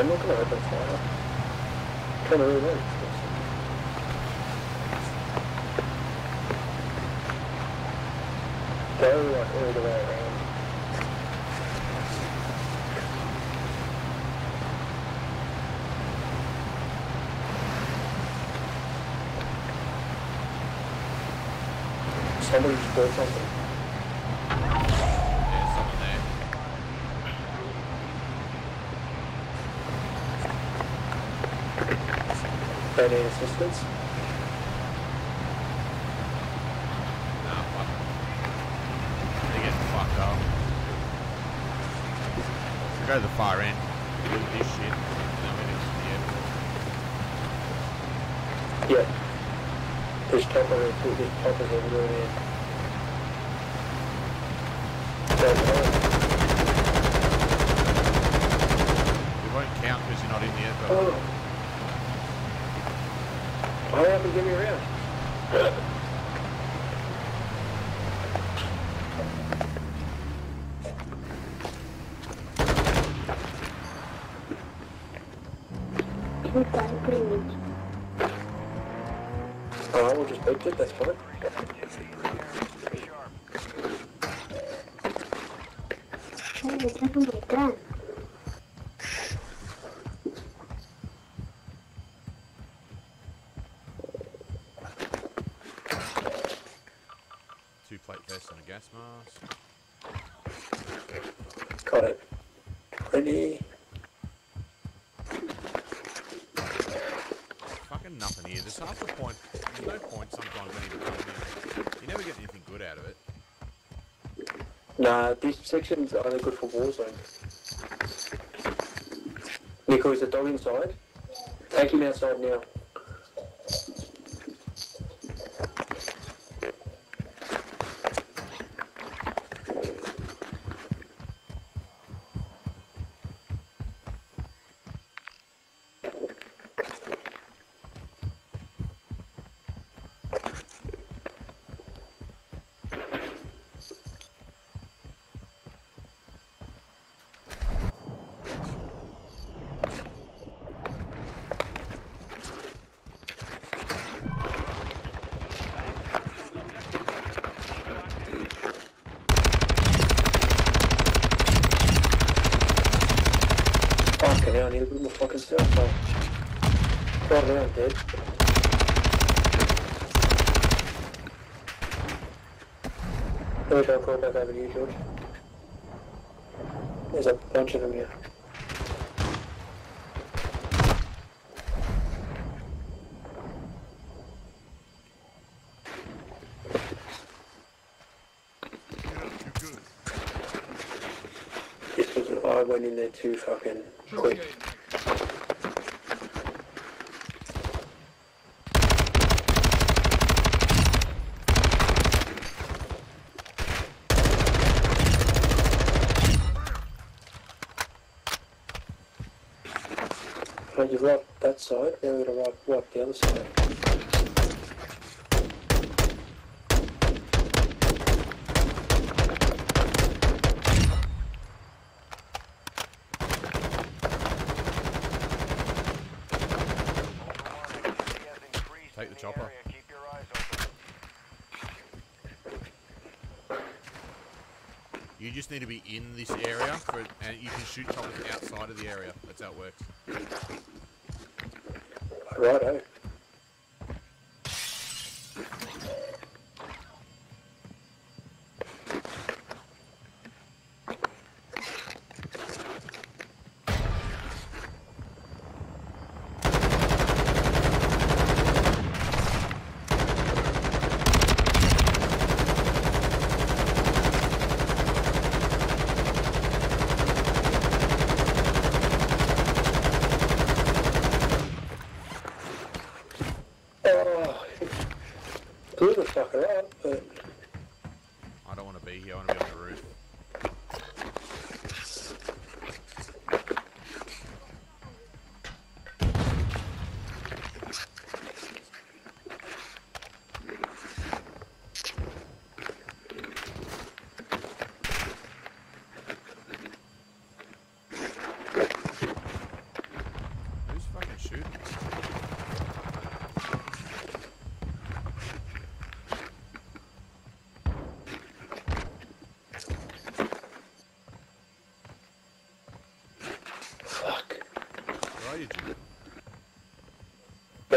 Why am I gonna open fire? Trying to reload. Go like all the way around. Bought something. There's someone there. Need assistance. Nah, fuck. They're fucked up. Go to the far end. This shit. And then we head to the airport. Yeah. Chopper, there's choppers everywhere, man. Don't know. two diapers. Alright, we'll just beat it, that's fine. Hey, it's definitely done. Two plate vests and a gas mask. Got it. Ready? Fucking nothing here. There's half the point. There's no point sometimes in even coming here. You never get anything good out of it. Nah, these sections are only good for Warzone. Nico, is the dog inside? Take him outside now. Fucking hell, I need a bit more fucking cell phone. Right around, dead. Crawl back over George. There's a bunch of them here. This was, I went in there too fucking quick. You've wiped that side, now we're gonna wipe, wipe the other side. Take the chopper. You just need to be in this area, for, and you can shoot choppers outside of the area. That's how it works. Righto. Eh?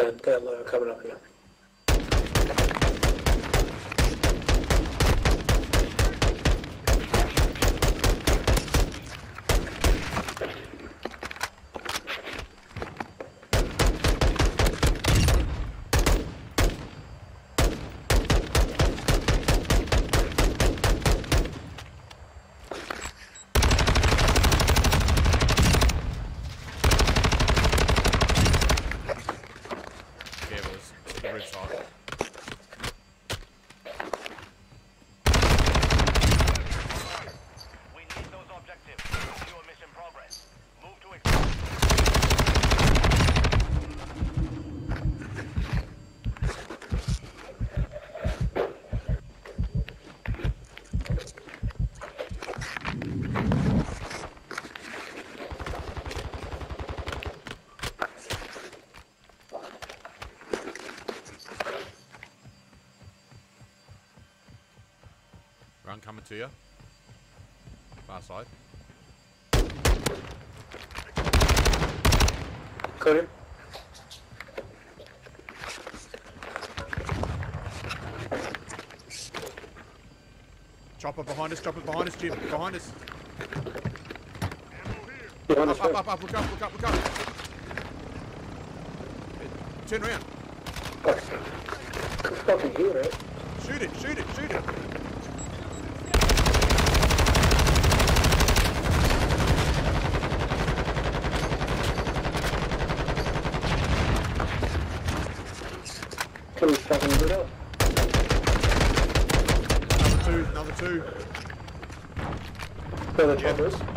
10, 10 coming up. Coming to you. Far side. Got him. Chopper behind us, chopper behind us, Jim. Behind us. Behind us, Up, up, up, up, look up, look up, look up. Turn around. I can hear it. Shoot it, shoot it, shoot it. yeah. Others.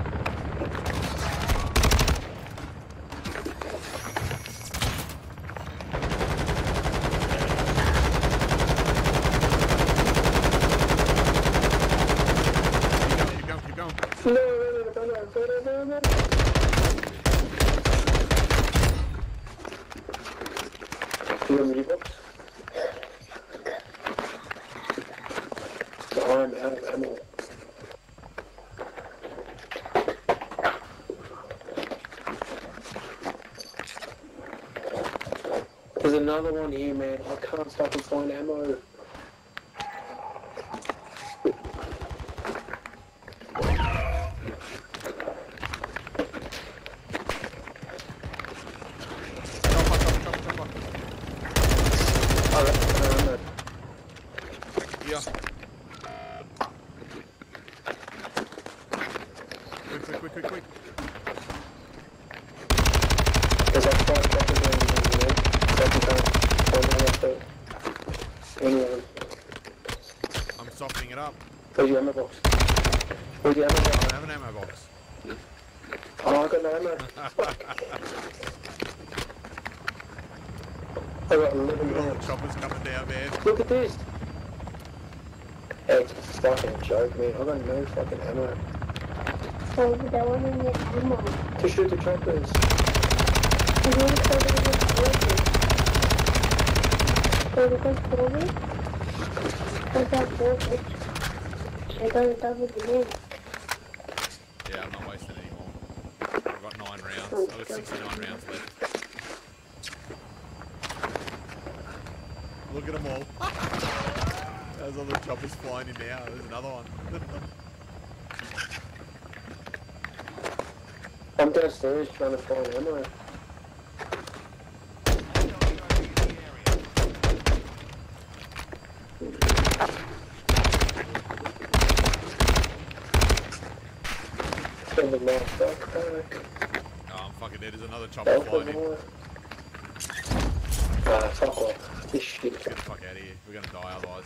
Another one here, man. I can't fucking find ammo. Chopper, chopper, chopper, chopper. Oh, that's no ammo. Yeah. Quick, quick, quick, quick, quick. There's like five choppers around here, man. Second time. One more left. Anyone. I'm softening it up. Where's your ammo box? Where's your ammo I box? don't have an ammo box. Oh, I got no ammo. (laughs) I got 11 Look at all the rounds. choppers coming down, man. Look at this. Hey, it's a fucking joke, man. I got no fucking ammo. So that one in the ammo. To shoot the choppers. You want to go to the voltage? Go to the voltage? What's that voltage? I got it double the name. Yeah, I'm not wasting any more. I've got nine rounds. I've got 69 rounds left. Look at them all. There's all the choppers flying in now. There's another one. (laughs) I'm downstairs trying to find ammo. The last backpack. oh, I'm fucking dead. There's another chopper flying Open in. more. Ah, fuck off. This shit. Get the fuck out of here. We're gonna die otherwise.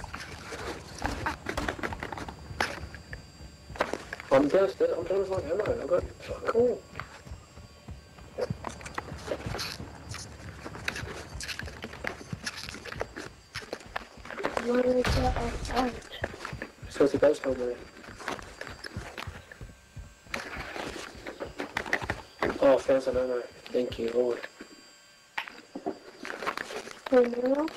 I'm downstairs. I'm trying to find ammo. I got fuck all. One is the out. So it's a ghost somewhere. Oh, I found some ammo. Thank you, Lord. And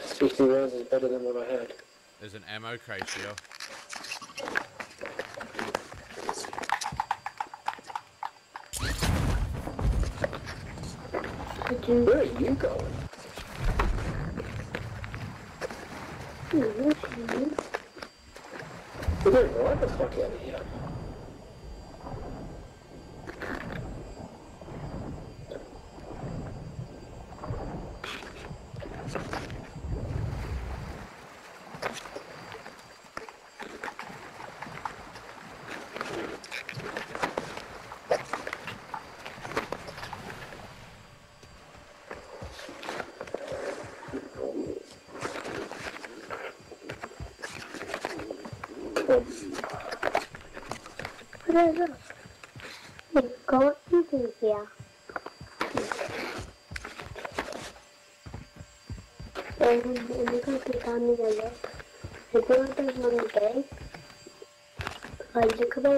60 rounds is better than what I had. There's an ammo crate here. Where are you going? We're going right the fuck out of here.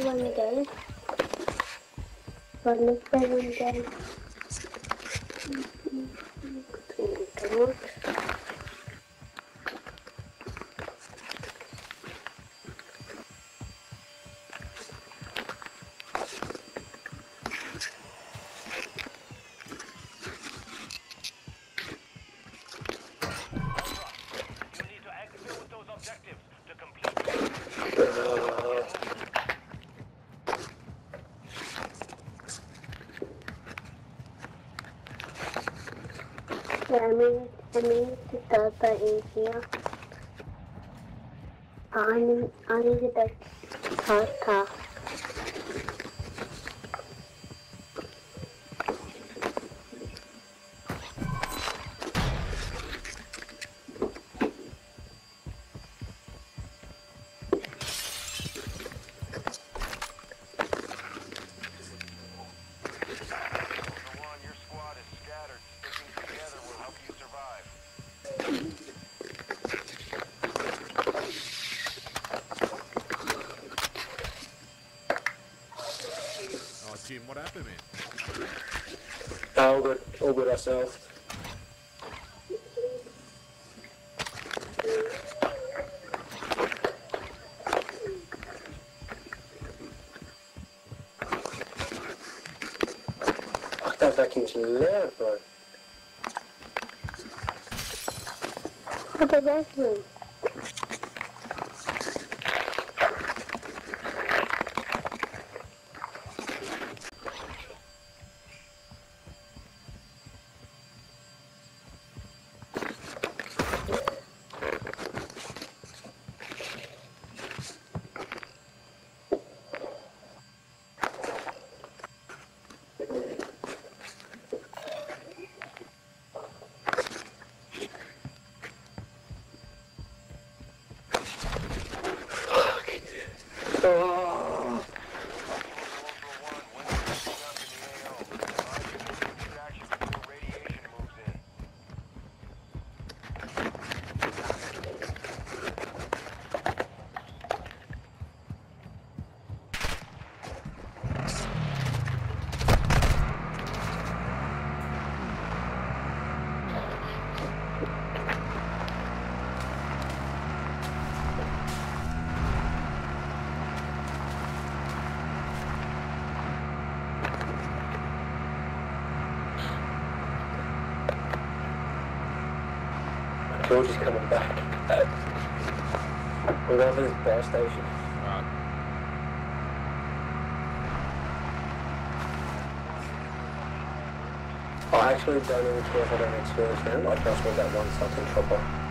one again. One again. I mean, I mean to start in here. I need, I need to back podcast. Fuck, that vacuum's loud, bro. What does that George is coming back. We're going for this bar station. Alright. I actually don't even care if I don't experience round. I just want that one fucking chopper.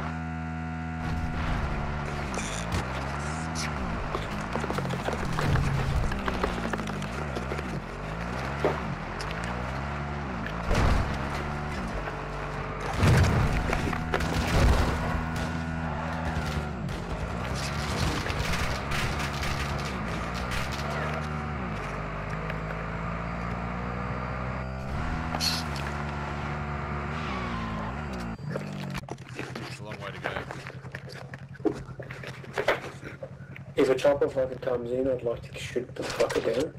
Chopper fucking comes in, I'd like to shoot the fucker down.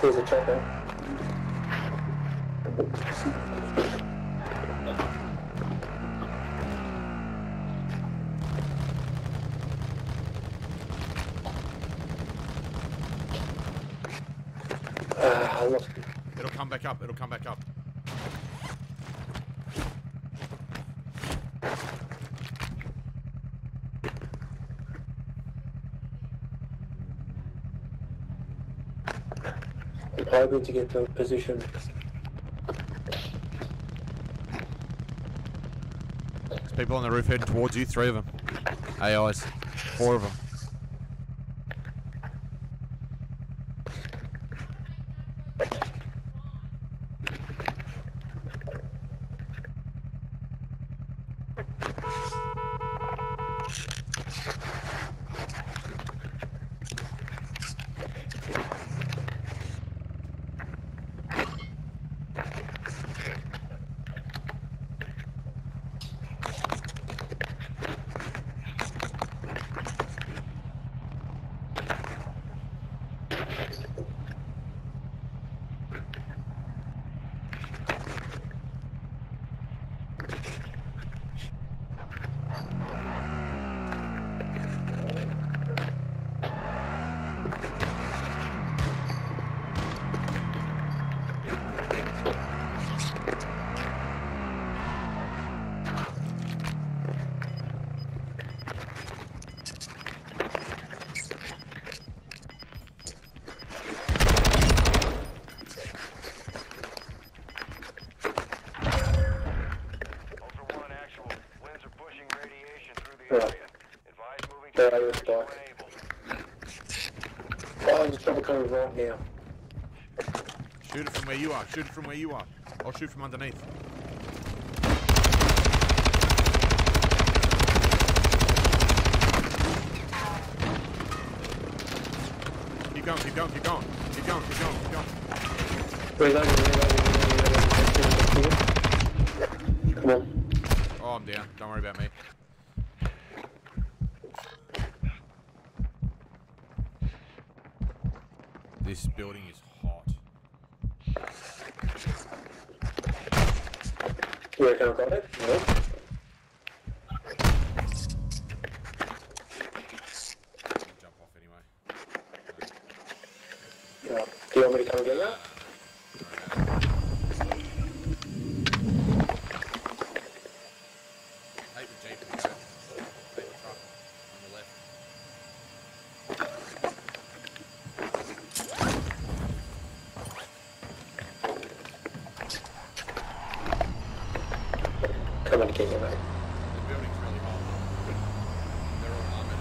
There's a chopper. Hoping to get a position. There's people on the roof heading towards you. Three of them. AIs. Four of them. When able. Oh, trouble coming right now. Shoot it from where you are. Shoot it from where you are. I'll shoot from underneath. Keep going, keep going, keep going. Keep going, keep going, keep going. Reloading, reloading, reloading, reloading. Come on. Oh, I'm down. Don't worry about me. This building is hot. You reckon I've got it? No. Jump off anyway. Yeah. Do you want me to come and get you? Take the jeep and go. Take the truck on the left. Come and get you, mate. The building's really hot. They're all armored.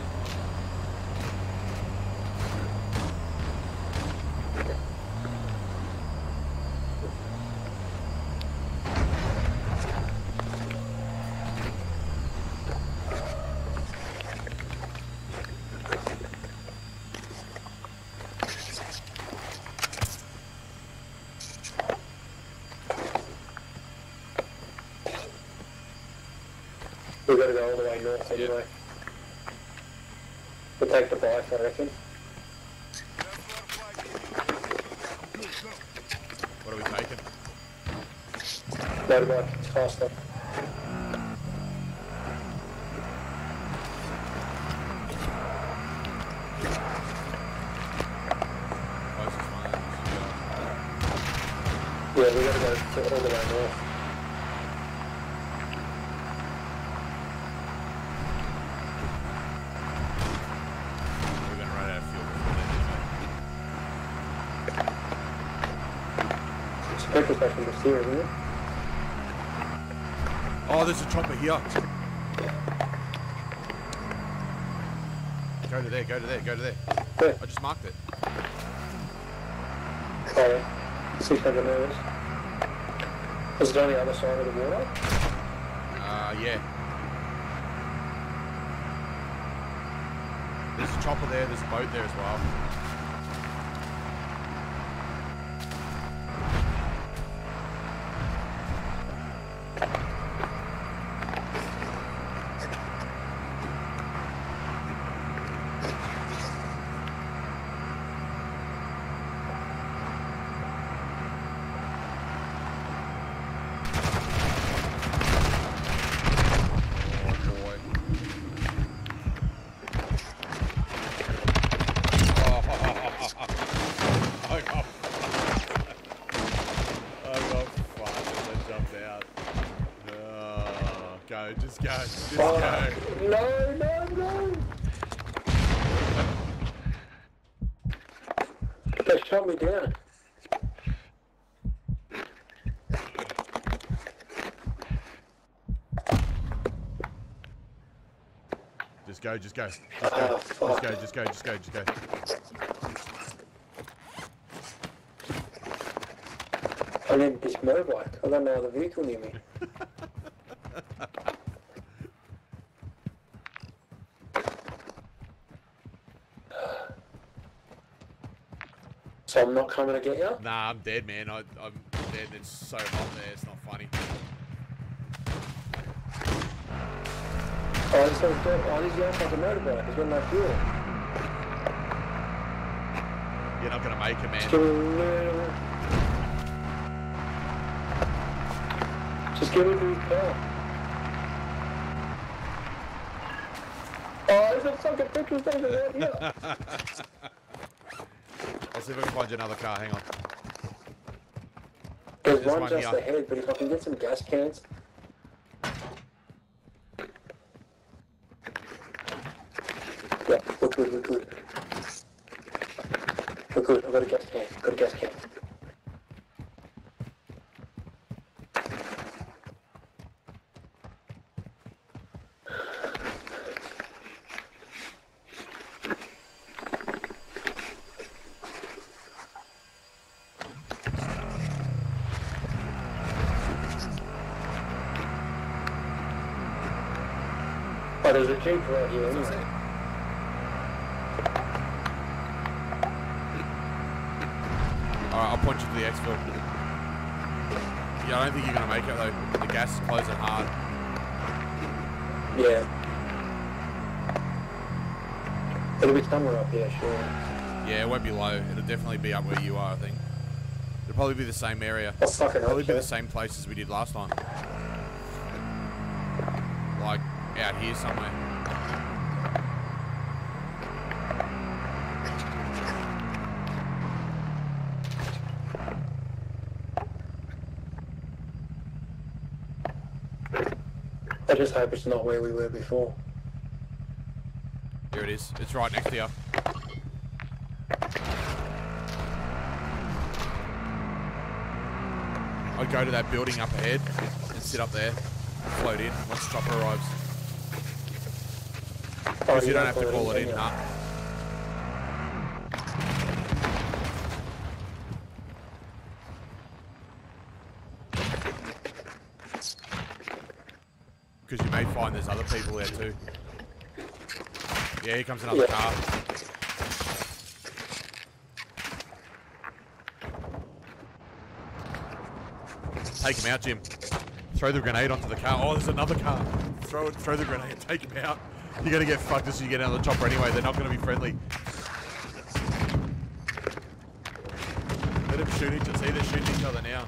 We've got to go all the way north anyway. We'll take the bike, I reckon. What are we taking? Motorbike, it's faster. Closest one. Yeah, we got to go to all the way north. We're gonna run out of fuel before then anyway. It's a petrol station just here, isn't it? Oh, there's a chopper here. Go to there, go to there, go to there. Where? I just marked it. Sorry. 600 metres. Is it on the other side of the water? Uh, yeah. There's a chopper there, there's a boat there as well. Oh boy. Oh, I got I got fucked as I jumped out. Oh, go, just go, just Oh, go. no, no, no! They shot me down. Just go, just go. Just Oh, go, ah, fuck. just go, just go, just go, just go. I need this motorbike. I got no other vehicle near me. I'm not coming to get you? Nah, I'm dead, man. I, I'm dead. It's so hot there. It's not funny. Oh, this one's dead. Oh, this young fucking motorbike. He's got no fuel. You're not gonna make it, Just man. give me a little... Just give the car. Oh, there's a fucking petrol station right here. See if I can find you another car. Hang on. There's There's one one just here. ahead, but if I can get some gas cans. Yeah, we're good, we're good. We're good, I've got a gas can, got a gas can. There's a jeep right here anyway. Alright, I'll point you to the exfil. Yeah, I don't think you're gonna make it though. The gas is closing hard. Yeah. It'll be somewhere up here, sure. Yeah, it won't be low. It'll definitely be up where you are, I think. It'll probably be the same area. Fucking Probably hope be so. the same place as we did last time. Like, out here somewhere. I just hope it's not where we were before. Here it is. It's right next to you. I'd go to that building up ahead and sit up there, float in once the chopper arrives. Oh, because you don't have to call it in, huh? Find there's other people there too. Yeah, here comes another Yeah. car. Take him out, Jim. Throw the grenade onto the car. Oh, there's another car. Throw it. Throw the grenade. Take him out. You're gonna get fucked as you get out of the chopper anyway. They're not gonna be friendly. Let them shoot each other. See, they're shooting each other now.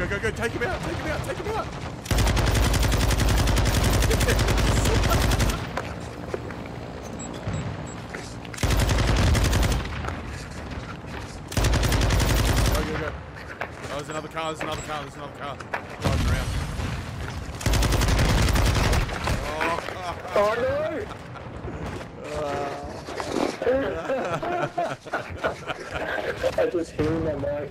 Go, go, go, go. Take him out. Take him out. Take him out. (laughs) Go, go, go. Oh, there's another car. There's another car. There's another car. Driving around. Oh, Oh no! (laughs) (laughs) I just hear my mic.